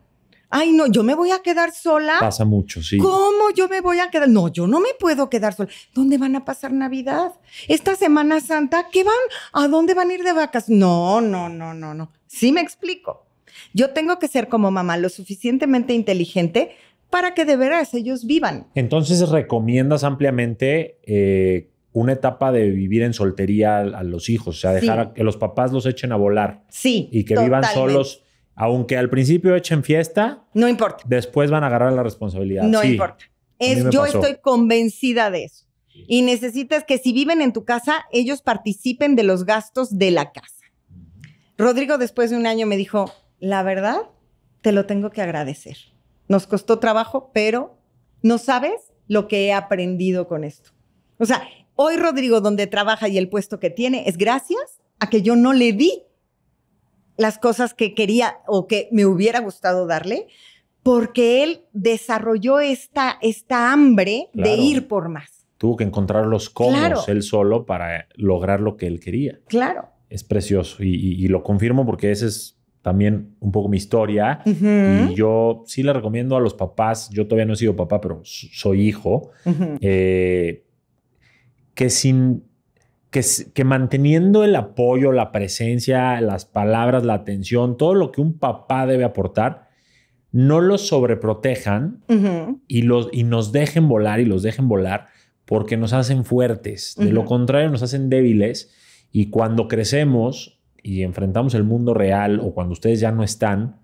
Ay, no, yo me voy a quedar sola. Pasa mucho, sí. ¿Cómo yo me voy a quedar? No, yo no me puedo quedar sola. ¿Dónde van a pasar Navidad? Esta Semana Santa, ¿qué van? ¿A dónde van a ir de vacas? No, no, no, no, no. Sí me explico. Yo tengo que ser como mamá lo suficientemente inteligente para que de veras ellos vivan. Entonces recomiendas ampliamente eh, una etapa de vivir en soltería a, a los hijos, o sea, dejar Sí. a que los papás los echen a volar Sí. y que vivan solos, aunque al principio echen fiesta, No importa. después van a agarrar la responsabilidad. No Sí. importa. Es, yo pasó. estoy convencida de eso. Y necesitas que si viven en tu casa, ellos participen de los gastos de la casa. Rodrigo después de un año me dijo, la verdad, te lo tengo que agradecer. Nos costó trabajo, pero no sabes lo que he aprendido con esto. O sea, hoy Rodrigo donde trabaja y el puesto que tiene es gracias a que yo no le di las cosas que quería o que me hubiera gustado darle, porque él desarrolló esta, esta hambre de ir por más. Tuvo que encontrar los Claro. él solo para lograr lo que él quería. Claro. Es precioso y, y- y lo confirmo porque esa es también un poco mi historia. Y yo sí le recomiendo a los papás, yo todavía no he sido papá, pero soy hijo, eh, que sin que, manteniendo el apoyo, la presencia, las palabras, la atención, todo lo que un papá debe aportar, no los sobreprotejan y, los, y nos dejen volar y los dejen volar porque nos hacen fuertes. De lo contrario, nos hacen débiles y cuando crecemos y enfrentamos el mundo real o cuando ustedes ya no están,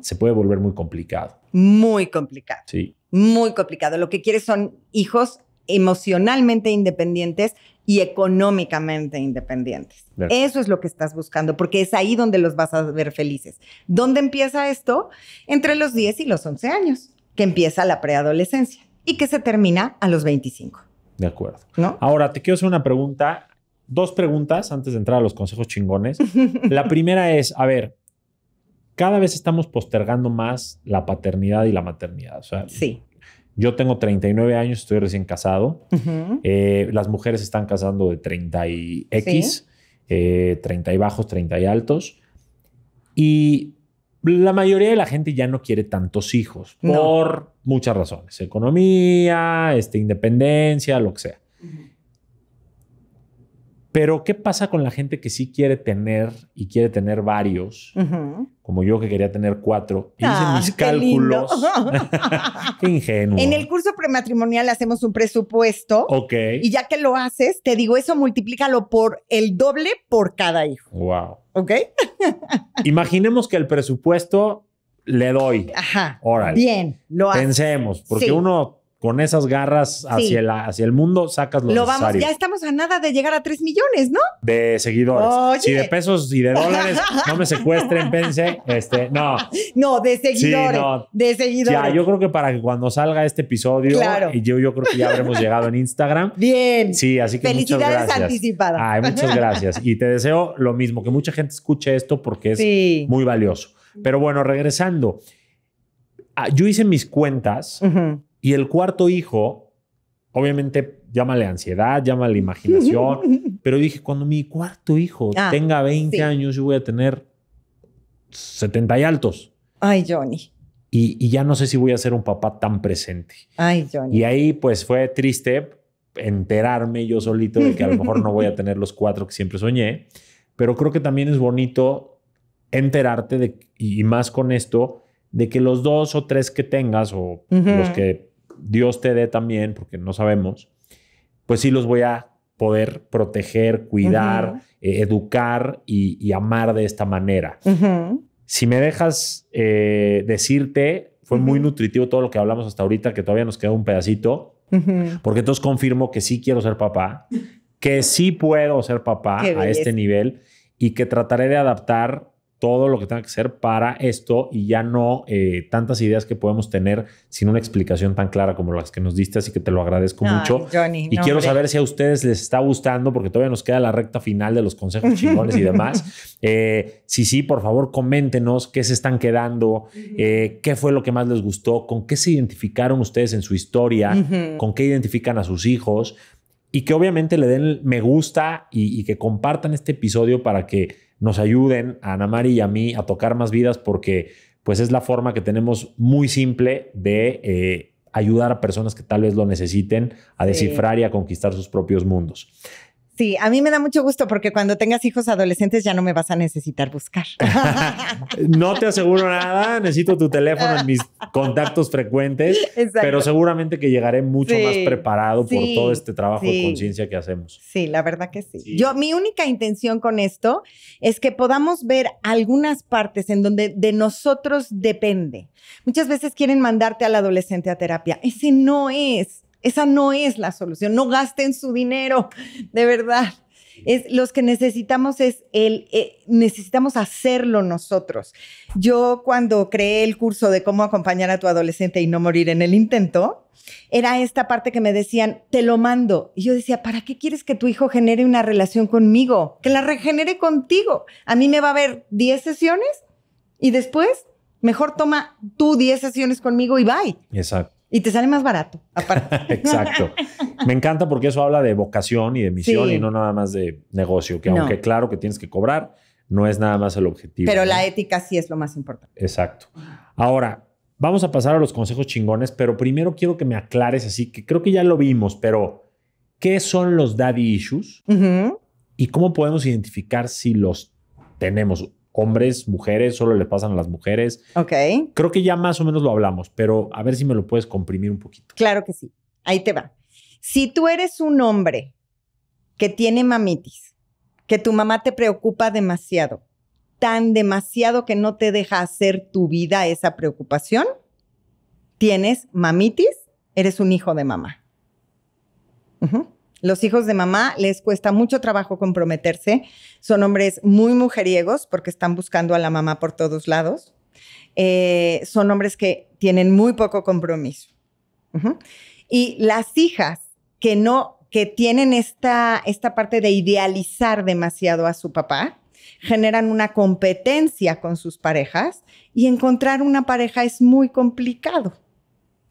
se puede volver muy complicado. Muy complicado. Sí. muy complicado. Lo que quieres son hijos emocionalmente independientes y económicamente independientes. Eso es lo que estás buscando, porque es ahí donde los vas a ver felices. ¿Dónde empieza esto? Entre los 10 y los 11 años, que empieza la preadolescencia y que se termina a los 25, De acuerdo. ¿no? Ahora, te quiero hacer una pregunta, dos preguntas antes de entrar a los consejos chingones. La primera es, a ver, cada vez estamos postergando más la paternidad y la maternidad. O sea, Sí. Yo tengo 39 años, estoy recién casado. Ujú. Eh, las mujeres están casando de 30 y X, eh, 30 y bajos, 30 y altos. Y La mayoría de la gente ya no quiere tantos hijos No. por muchas razones. Economía, este, independencia, lo que sea. Pero, ¿qué pasa con la gente que sí quiere tener y quiere tener varios? Como yo que quería tener cuatro. Y hice Ah, mis qué lindo. cálculos. qué ingenuo. En el curso prematrimonial hacemos un presupuesto Ok. y ya que lo haces, te digo, eso multiplícalo por el doble por cada hijo, Wow. ¿ok? Imaginemos que el presupuesto le doy. Ajá. Órale. Bien, lo haces. Pensemos, porque Sí. uno con esas garras hacia, Sí. el, hacia el mundo sacas lo, Lo vamos, ya estamos a nada de llegar a 3 millones, ¿no? de seguidores. Oye. Si de pesos y de dólares no me secuestren, pense, este, no. No, de seguidores. no. De seguidores. Ya, yo creo que para que cuando salga este episodio, Claro. y yo, yo creo que ya habremos llegado en Instagram. Bien. Sí, así que muchas Felicidades gracias. anticipadas. Ay, muchas gracias. Y te deseo lo mismo, que mucha gente escuche esto porque es Sí. muy valioso. Pero bueno, regresando. Ah, Yo hice mis cuentas. Y el cuarto hijo, obviamente, llámale ansiedad, llámale imaginación, pero dije, cuando mi cuarto hijo Ah, tenga 20 sí. años, yo voy a tener 70 y altos. Ay, Johnny. Y, y ya no sé si voy a ser un papá tan presente. Ay, Johnny. Y ahí pues fue triste enterarme yo solito de que a lo mejor no voy a tener los cuatro que siempre soñé, pero creo que también es bonito enterarte de, y más con esto, de que los dos o tres que tengas o los que Dios te dé también, porque no sabemos, pues sí los voy a poder proteger, cuidar, eh, educar y, y amar de esta manera. Si me dejas eh, decirte, fue muy nutritivo todo lo que hablamos hasta ahorita, que todavía nos queda un pedacito, porque entonces confirmo que sí quiero ser papá, que sí puedo ser papá Qué a belleza. este nivel y que trataré de adaptar todo lo que tenga que ser para esto y ya no eh, tantas ideas que podemos tener sin una explicación tan clara como las que nos diste, así que te lo agradezco mucho. Johnny, Y no, quiero hombre. saber si a ustedes les está gustando, porque todavía nos queda la recta final de los consejos chingones y demás. Eh, si sí, por favor, coméntenos qué se están quedando, eh, qué fue lo que más les gustó, con qué se identificaron ustedes en su historia, con qué identifican a sus hijos y que obviamente le den me gusta y, y que compartan este episodio para que nos ayuden a Ana Mari y a mí a tocar más vidas porque pues es la forma que tenemos muy simple de eh, ayudar a personas que tal vez lo necesiten a Sí. descifrar y a conquistar sus propios mundos. Sí, a mí me da mucho gusto porque cuando tengas hijos adolescentes ya no me vas a necesitar buscar. No te aseguro nada, necesito tu teléfono en mis contactos frecuentes, Exacto. pero seguramente que llegaré mucho Sí, más preparado por todo este trabajo de conciencia que hacemos. Sí, la verdad que sí. Sí. Yo, mi única intención con esto es que podamos ver algunas partes en donde de nosotros depende. Muchas veces quieren mandarte al adolescente a terapia. Ese no es, esa no es la solución. No gasten su dinero, de verdad. Es, los que necesitamos es el, eh, necesitamos hacerlo nosotros. Yo cuando creé el curso de cómo acompañar a tu adolescente y no morir en el intento, era esta parte que me decían, te lo mando. Y yo decía, ¿para qué quieres que tu hijo genere una relación conmigo? Que la regenere contigo. A mí me va a ver 10 sesiones y después mejor toma tú 10 sesiones conmigo y bye. Exacto. Y te sale más barato, aparte. Exacto. Me encanta porque eso habla de vocación y de misión Sí. y no nada más de negocio, que No. aunque claro que tienes que cobrar, no es nada más el objetivo. Pero ¿no? la ética sí es lo más importante. Exacto. Ahora, vamos a pasar a los consejos chingones, pero primero quiero que me aclares así, que creo que ya lo vimos, pero ¿qué son los daddy issues y cómo podemos identificar si los tenemos? Hombres, mujeres, solo le pasan a las mujeres. Ok, Creo que ya más o menos lo hablamos, pero a ver si me lo puedes comprimir un poquito. claro que sí. Ahí te va. Si tú eres un hombre que tiene mamitis, que tu mamá te preocupa demasiado, tan demasiado que no te deja hacer tu vida esa preocupación, tienes mamitis, eres un hijo de mamá. Los hijos de mamá les cuesta mucho trabajo comprometerse. Son hombres muy mujeriegos porque están buscando a la mamá por todos lados. Eh, son hombres que tienen muy poco compromiso. Y las hijas que no, que tienen esta, esta parte de idealizar demasiado a su papá, generan una competencia con sus parejas y encontrar una pareja es muy complicado.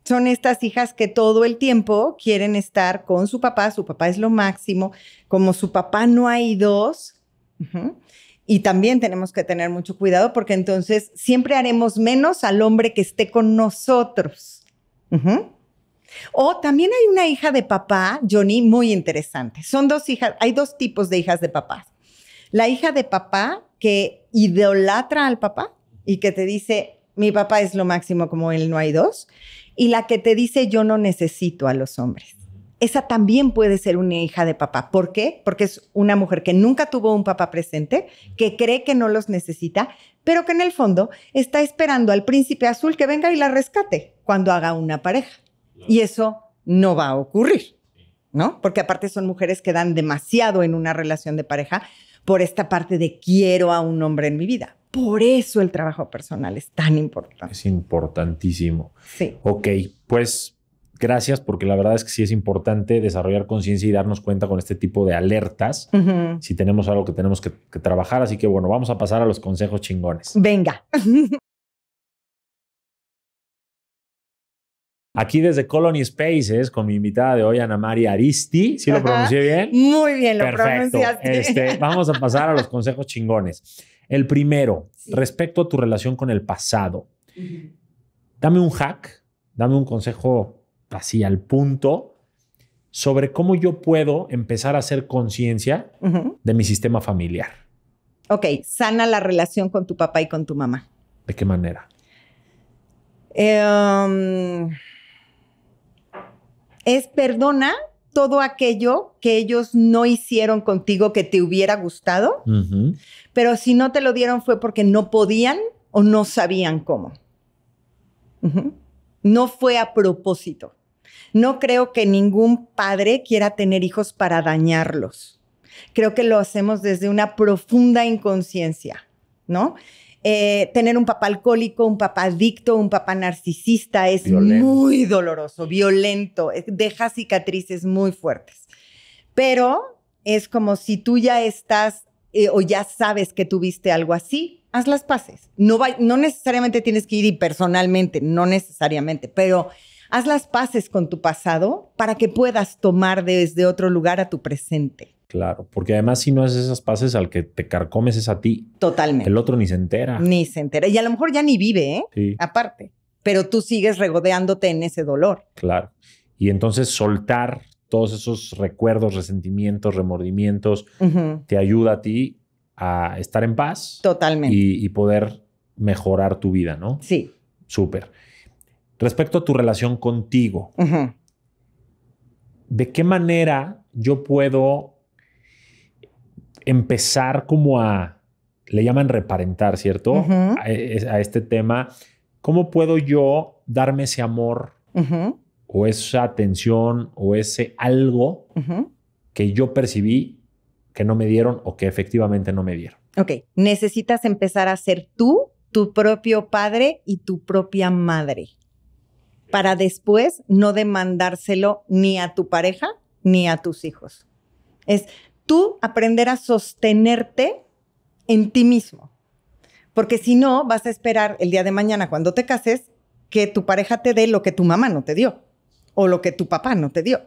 Son estas hijas que todo el tiempo quieren estar con su papá, su papá es lo máximo, como su papá no hay dos, Y también tenemos que tener mucho cuidado porque entonces siempre haremos menos al hombre que esté con nosotros. O también hay una hija de papá, Johnny, muy interesante. Son dos hijas, hay dos tipos de hijas de papá. La hija de papá que idolatra al papá y que te dice, mi papá es lo máximo como él, no hay dos. Y la que te dice, yo no necesito a los hombres. Esa también puede ser una hija de papá. ¿Por qué? Porque es una mujer que nunca tuvo un papá presente, que cree que no los necesita, pero que en el fondo está esperando al príncipe azul que venga y la rescate cuando haga una pareja. Y eso no va a ocurrir, ¿no? Porque aparte son mujeres que dan demasiado en una relación de pareja por esta parte de quiero a un hombre en mi vida. Por eso el trabajo personal es tan importante. Es importantísimo. Sí. Ok, pues gracias porque la verdad es que sí es importante desarrollar conciencia y darnos cuenta con este tipo de alertas si tenemos algo que tenemos que, que, trabajar. Así que bueno, vamos a pasar a los consejos chingones. Venga. Aquí desde Colony Spaces, con mi invitada de hoy, Ana María Aristi. ¿Sí lo pronuncié bien? Muy bien, lo Perfecto. pronunciaste. Este, vamos a pasar a los consejos chingones. El primero, Sí. respecto a tu relación con el pasado. Dame un hack, dame un consejo así al punto sobre cómo yo puedo empezar a hacer conciencia de mi sistema familiar. Ok, sana la relación con tu papá y con tu mamá. ¿De qué manera? Eh, um, es perdona todo aquello que ellos no hicieron contigo que te hubiera gustado, pero si no te lo dieron fue porque no podían o no sabían cómo. No fue a propósito. No creo que ningún padre quiera tener hijos para dañarlos. Creo que lo hacemos desde una profunda inconsciencia, ¿no? Eh, tener un papá alcohólico, un papá adicto, un papá narcisista es Violento. muy doloroso, violento, deja cicatrices muy fuertes. Pero es como si tú ya estás eh, o ya sabes que tuviste algo así, haz las paces. No, va- no necesariamente tienes que ir y personalmente, no necesariamente, pero haz las paces con tu pasado para que puedas tomar desde otro lugar a tu presente. Claro, porque además si no haces esas pases al que te carcomes es a ti. Totalmente. El otro ni se entera. Ni se entera. Y a lo mejor ya ni vive, ¿eh? Sí, Aparte. Pero tú sigues regodeándote en ese dolor. claro. Y entonces soltar todos esos recuerdos, resentimientos, remordimientos, te ayuda a ti a estar en paz Totalmente. y, y poder mejorar tu vida, ¿no? Sí. Súper. Respecto a tu relación contigo. ¿de qué manera yo puedo empezar como a, le llaman reparentar, ¿cierto? A, a este tema. ¿Cómo puedo yo darme ese amor o esa atención o ese algo que yo percibí que no me dieron o que efectivamente no me dieron? Ok. Necesitas empezar a ser tú, tu propio padre y tu propia madre. Para después no demandárselo ni a tu pareja ni a tus hijos. Es tú aprender a sostenerte en ti mismo. Porque si no, vas a esperar el día de mañana cuando te cases que tu pareja te dé lo que tu mamá no te dio o lo que tu papá no te dio.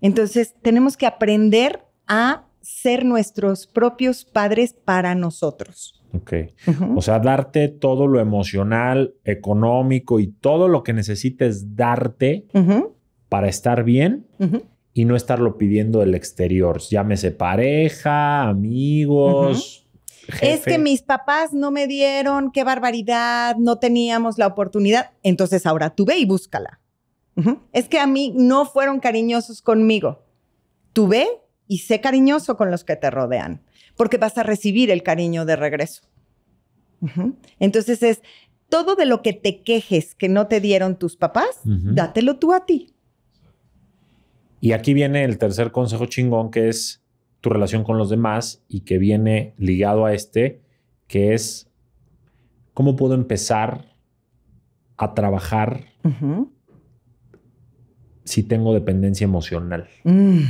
Entonces, tenemos que aprender a ser nuestros propios padres para nosotros. Ok. O sea, darte todo lo emocional, económico y todo lo que necesites darte para estar bien. Y no estarlo pidiendo del exterior. Llámese pareja, amigos. Es jefe. que mis papás no me dieron, qué barbaridad, no teníamos la oportunidad. Entonces ahora tú ve y búscala. Es que a mí no fueron cariñosos conmigo. Tú ve y sé cariñoso con los que te rodean, porque vas a recibir el cariño de regreso. Entonces es todo de lo que te quejes que no te dieron tus papás, dátelo tú a ti. Y aquí viene el tercer consejo chingón, que es tu relación con los demás y que viene ligado a este, que es cómo puedo empezar a trabajar si tengo dependencia emocional. Mm.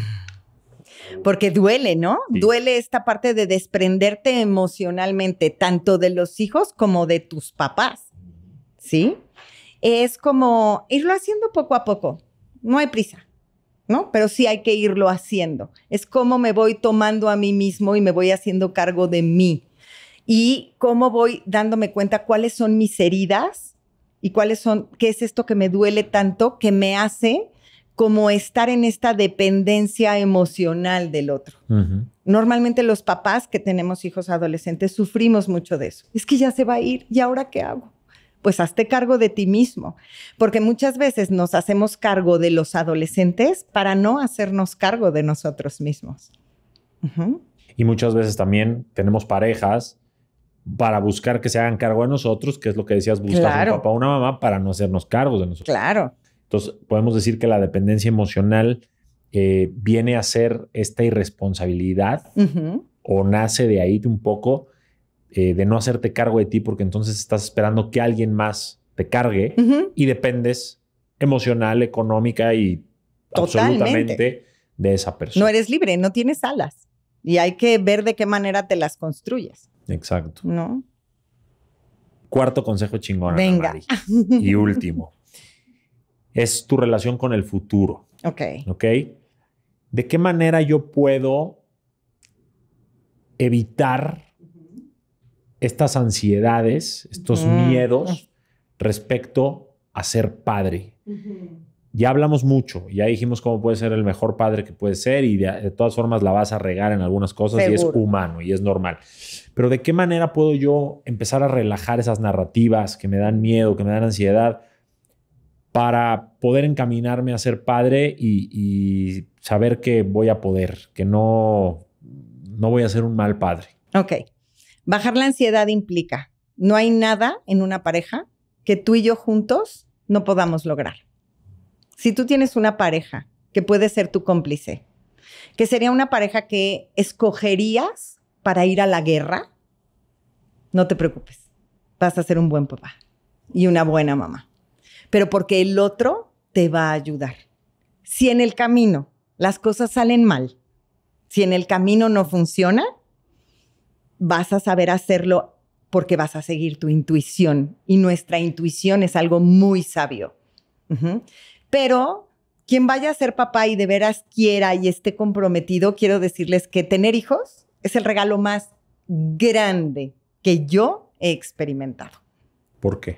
Porque duele, ¿no? Sí. Duele esta parte de desprenderte emocionalmente, tanto de los hijos como de tus papás. ¿Sí? Es como irlo haciendo poco a poco. No hay prisa, ¿no? Pero sí hay que irlo haciendo. Es como me voy tomando a mí mismo y me voy haciendo cargo de mí. y cómo voy dándome cuenta cuáles son mis heridas y cuáles son, qué es esto que me duele tanto que me hace como estar en esta dependencia emocional del otro. Normalmente los papás que tenemos hijos adolescentes sufrimos mucho de eso. Es que ya se va a ir, ¿y ahora qué hago? Pues hazte cargo de ti mismo, porque muchas veces nos hacemos cargo de los adolescentes para no hacernos cargo de nosotros mismos. Y muchas veces también tenemos parejas para buscar que se hagan cargo de nosotros, que es lo que decías, buscar un papá o una mamá para no hacernos cargo de nosotros. Claro. Entonces, podemos decir que la dependencia emocional eh, viene a ser esta irresponsabilidad o nace de ahí un poco eh, de no hacerte cargo de ti porque entonces estás esperando que alguien más te cargue y dependes emocional, económica y absolutamente de esa persona. No eres libre, no tienes alas y hay que ver de qué manera te las construyes. Exacto. ¿No? Cuarto consejo chingón. Venga. Y último es tu relación con el futuro. Ok. Ok. ¿De qué manera yo puedo evitar estas ansiedades, estos miedos respecto a ser padre? Ya hablamos mucho, ya dijimos cómo puede ser el mejor padre que puede ser y de, todas formas la vas a regar en algunas cosas y es humano y es normal. Pero ¿de qué manera puedo yo empezar a relajar esas narrativas que me dan miedo, que me dan ansiedad? para poder encaminarme a ser padre y, saber que voy a poder, que no, no voy a ser un mal padre. Ok. Bajar la ansiedad implica, no hay nada en una pareja que tú y yo juntos no podamos lograr. Si tú tienes una pareja que puede ser tu cómplice, que sería una pareja que escogerías para ir a la guerra, no te preocupes, vas a ser un buen papá y una buena mamá pero porque el otro te va a ayudar. Si en el camino las cosas salen mal, si en el camino no funciona, vas a saber hacerlo porque vas a seguir tu intuición y nuestra intuición es algo muy sabio. Pero quien vaya a ser papá y de veras quiera y esté comprometido, quiero decirles que tener hijos es el regalo más grande que yo he experimentado. ¿Por qué?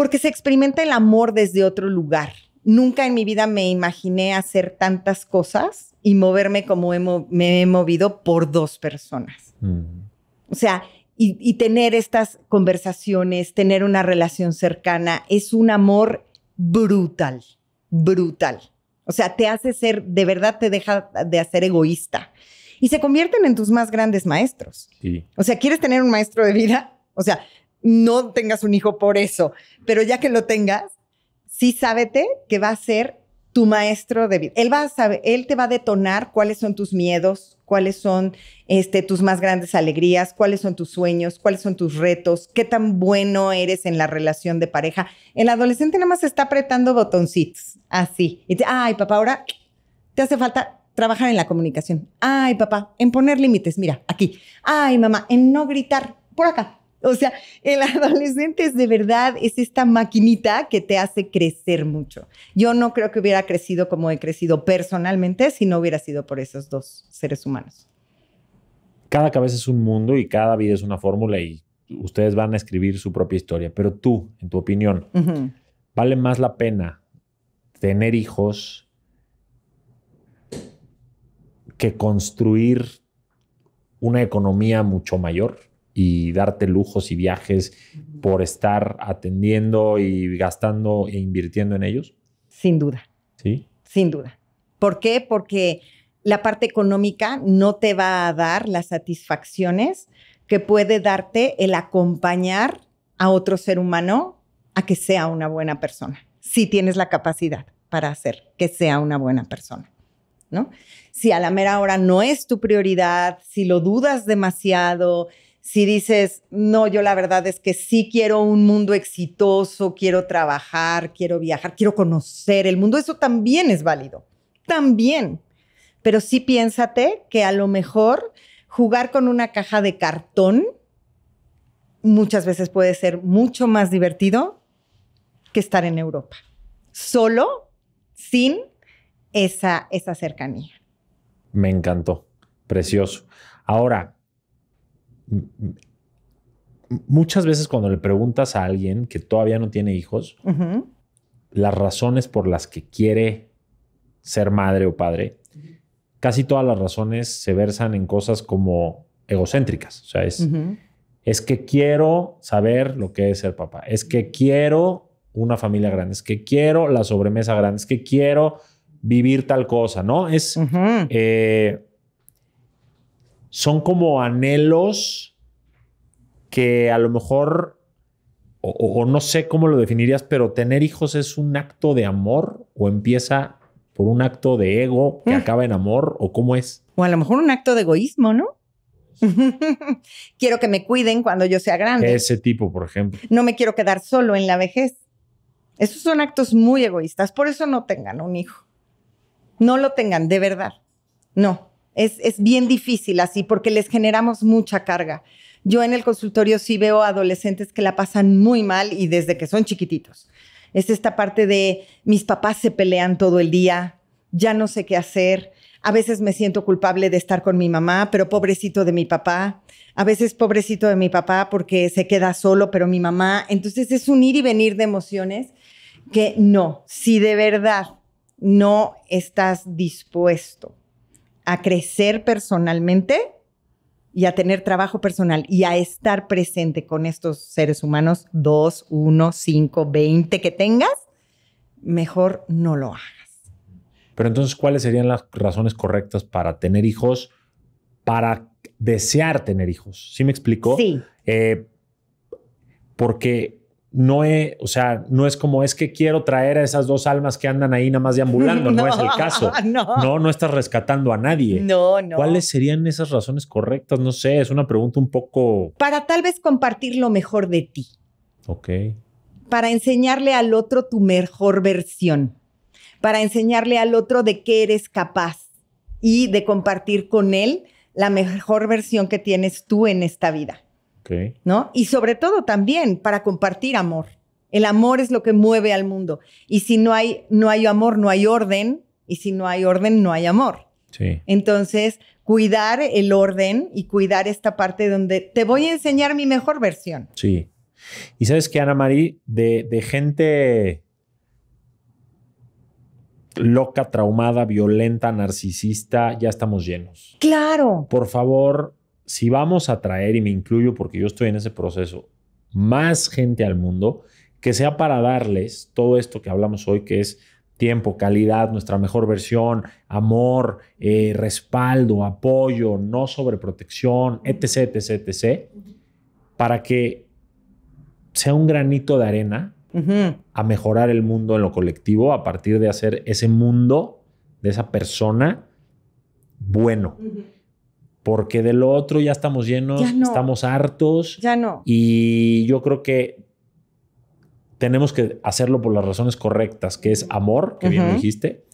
porque se experimenta el amor desde otro lugar. Nunca en mi vida me imaginé hacer tantas cosas y moverme como me he movido por dos personas. Mm. O sea, y, tener estas conversaciones, tener una relación cercana, es un amor brutal, brutal. O sea, te hace ser, de verdad te deja de hacer egoísta. Y se convierten en tus más grandes maestros. O sea, ¿quieres tener un maestro de vida? O sea, no tengas un hijo por eso, pero ya que lo tengas, sí sábete que va a ser tu maestro de vida. Él va a saber, él te va a detonar cuáles son tus miedos, cuáles son este, tus más grandes alegrías, cuáles son tus sueños, cuáles son tus retos, qué tan bueno eres en la relación de pareja. El adolescente nada más está apretando botoncitos, así. Y te, ay, papá, ahora te hace falta trabajar en la comunicación. Ay, papá, en poner límites, mira, aquí. Ay, mamá, en no gritar, por acá. O sea, el adolescente es de verdad, es esta maquinita que te hace crecer mucho. Yo no creo que hubiera crecido como he crecido personalmente si no hubiera sido por esos dos seres humanos. Cada cabeza es un mundo y cada vida es una fórmula y ustedes van a escribir su propia historia. Pero tú, en tu opinión, ¿vale más la pena tener hijos que construir una economía mucho mayor? Y darte lujos y viajes por estar atendiendo y gastando e invirtiendo en ellos? Sin duda. Sí. Sin duda. ¿Por qué? Porque la parte económica no te va a dar las satisfacciones que puede darte el acompañar a otro ser humano a que sea una buena persona, si tienes la capacidad para hacer que sea una buena persona, ¿no? Si a la mera hora no es tu prioridad, si lo dudas demasiado, si dices, no, yo la verdad es que sí quiero un mundo exitoso, quiero trabajar, quiero viajar, quiero conocer el mundo, eso también es válido, también. Pero sí piénsate que a lo mejor jugar con una caja de cartón muchas veces puede ser mucho más divertido que estar en Europa, solo sin esa, esa cercanía. Me encantó, precioso. Ahora, muchas veces cuando le preguntas a alguien que todavía no tiene hijos, las razones por las que quiere ser madre o padre, casi todas las razones se versan en cosas como egocéntricas. O sea, es, es que quiero saber lo que es ser papá, es que quiero una familia grande, es que quiero la sobremesa grande, es que quiero vivir tal cosa, ¿no? Es, eh, son como anhelos que a lo mejor, o, no sé cómo lo definirías, pero tener hijos es un acto de amor o empieza por un acto de ego que mm. acaba en amor o cómo es. O a lo mejor un acto de egoísmo, ¿no? quiero que me cuiden cuando yo sea grande. Ese tipo, por ejemplo. No me quiero quedar solo en la vejez. Esos son actos muy egoístas. Por eso no tengan un hijo. No lo tengan, de verdad. No. Es, bien difícil así porque les generamos mucha carga. Yo en el consultorio sí veo adolescentes que la pasan muy mal y desde que son chiquititos. Es esta parte de mis papás se pelean todo el día, ya no sé qué hacer. A veces me siento culpable de estar con mi mamá, pero pobrecito de mi papá. A veces pobrecito de mi papá porque se queda solo, pero mi mamá. Entonces es un ir y venir de emociones que no, si de verdad no estás dispuesto a crecer personalmente, y a tener trabajo personal y a estar presente con estos seres humanos, dos, uno, cinco, veinte que tengas, mejor no lo hagas. Pero entonces, ¿cuáles serían las razones correctas para tener hijos, para desear tener hijos? ¿Sí me explicó? Sí. Eh, porque no es, o sea, no es como es que quiero traer a esas dos almas que andan ahí nada más deambulando, no, no es el caso. No. no, no estás rescatando a nadie. No, no. ¿Cuáles serían esas razones correctas? No sé, es una pregunta un poco... Para tal vez compartir lo mejor de ti. Ok. Para enseñarle al otro tu mejor versión. Para enseñarle al otro de qué eres capaz y de compartir con él la mejor versión que tienes tú en esta vida. ¿No? Y sobre todo también para compartir amor. El amor es lo que mueve al mundo. Y si no hay, no hay amor, no hay orden. Y si no hay orden, no hay amor. Sí. Entonces, cuidar el orden y cuidar esta parte donde te voy a enseñar mi mejor versión. Sí. Y sabes que, Ana María, de, de gente loca, traumada, violenta, narcisista, ya estamos llenos. Claro. Por favor, si vamos a traer, y me incluyo porque yo estoy en ese proceso, más gente al mundo, que sea para darles todo esto que hablamos hoy, que es tiempo, calidad, nuestra mejor versión, amor, eh, respaldo, apoyo, no sobreprotección, etc., etc., etc., para que sea un granito de arena a mejorar el mundo en lo colectivo a partir de hacer ese mundo de esa persona bueno porque de lo otro ya estamos llenos, estamos hartos. Ya no. Y yo creo que tenemos que hacerlo por las razones correctas, que es amor, que bien dijiste,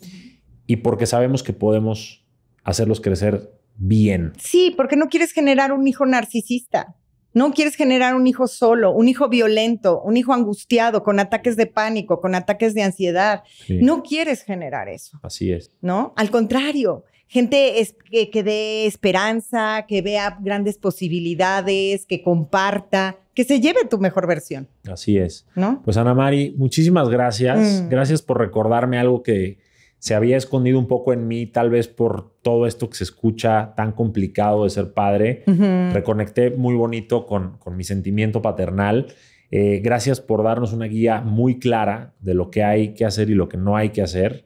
y porque sabemos que podemos hacerlos crecer bien. Sí, porque no quieres generar un hijo narcisista. No quieres generar un hijo solo, un hijo violento, un hijo angustiado, con ataques de pánico, con ataques de ansiedad. No quieres generar eso. Así es. ¿No? Al contrario, gente es, que, dé esperanza, que vea grandes posibilidades, que comparta, que se lleve tu mejor versión. Así es. ¿No? Pues Ana Mari, muchísimas gracias. Mm. Gracias por recordarme algo que se había escondido un poco en mí, tal vez por todo esto que se escucha tan complicado de ser padre. Reconecté muy bonito con, con mi sentimiento paternal. Eh, gracias por darnos una guía muy clara de lo que hay que hacer y lo que no hay que hacer.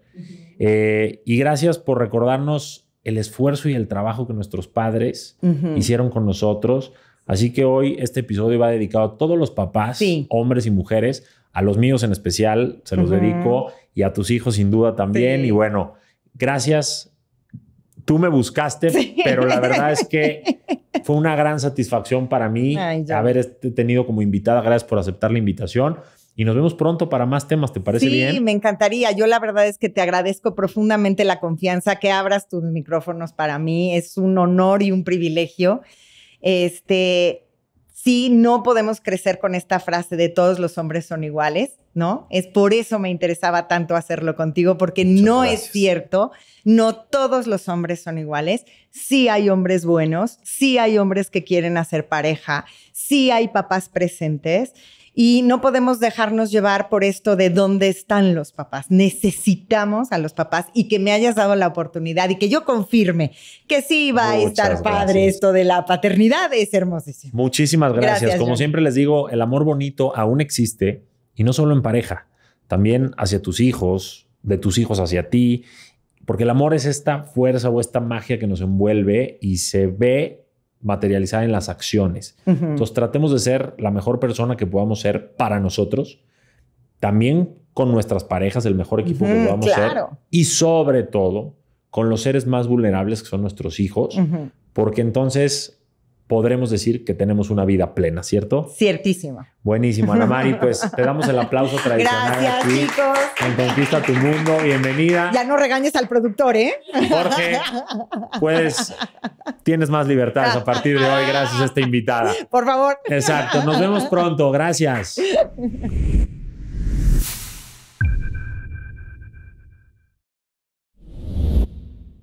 Eh, y gracias por recordarnos el esfuerzo y el trabajo que nuestros padres hicieron con nosotros. Así que hoy este episodio va dedicado a todos los papás, hombres y mujeres, a los míos en especial, se los dedico, y a tus hijos sin duda también. Y bueno, gracias. Tú me buscaste, pero la verdad es que fue una gran satisfacción para mí haber tenido como invitada. Gracias por aceptar la invitación. Y nos vemos pronto para más temas, ¿te parece bien? Sí, me encantaría. Yo la verdad es que te agradezco profundamente la confianza que abras tus micrófonos para mí. Es un honor y un privilegio. Este, Sí, no podemos crecer con esta frase de todos los hombres son iguales, ¿no? Es por eso me interesaba tanto hacerlo contigo, porque no es cierto, no todos los hombres son iguales. Sí hay hombres buenos, sí hay hombres que quieren hacer pareja, sí hay papás presentes y no podemos dejarnos llevar por esto de dónde están los papás. Necesitamos a los papás y que me hayas dado la oportunidad y que yo confirme que sí va a estar padre esto de la paternidad. Es hermosísimo. Muchísimas gracias. Como siempre les digo, el amor bonito aún existe y no solo en pareja, también hacia tus hijos, de tus hijos hacia ti, porque el amor es esta fuerza o esta magia que nos envuelve y se ve materializada en las acciones. Entonces tratemos de ser la mejor persona que podamos ser para nosotros, también con nuestras parejas, el mejor equipo que podamos ser y sobre todo con los seres más vulnerables que son nuestros hijos, porque entonces podremos decir que tenemos una vida plena, ¿cierto? Ciertísimo. Buenísimo, Ana Mari, pues te damos el aplauso tradicional. Gracias, chicos. En Conquista tu Mundo, bienvenida. Ya no regañes al productor, ¿eh? Jorge, pues tienes más libertades a partir de hoy gracias a esta invitada. Por favor. Exacto, nos vemos pronto, gracias.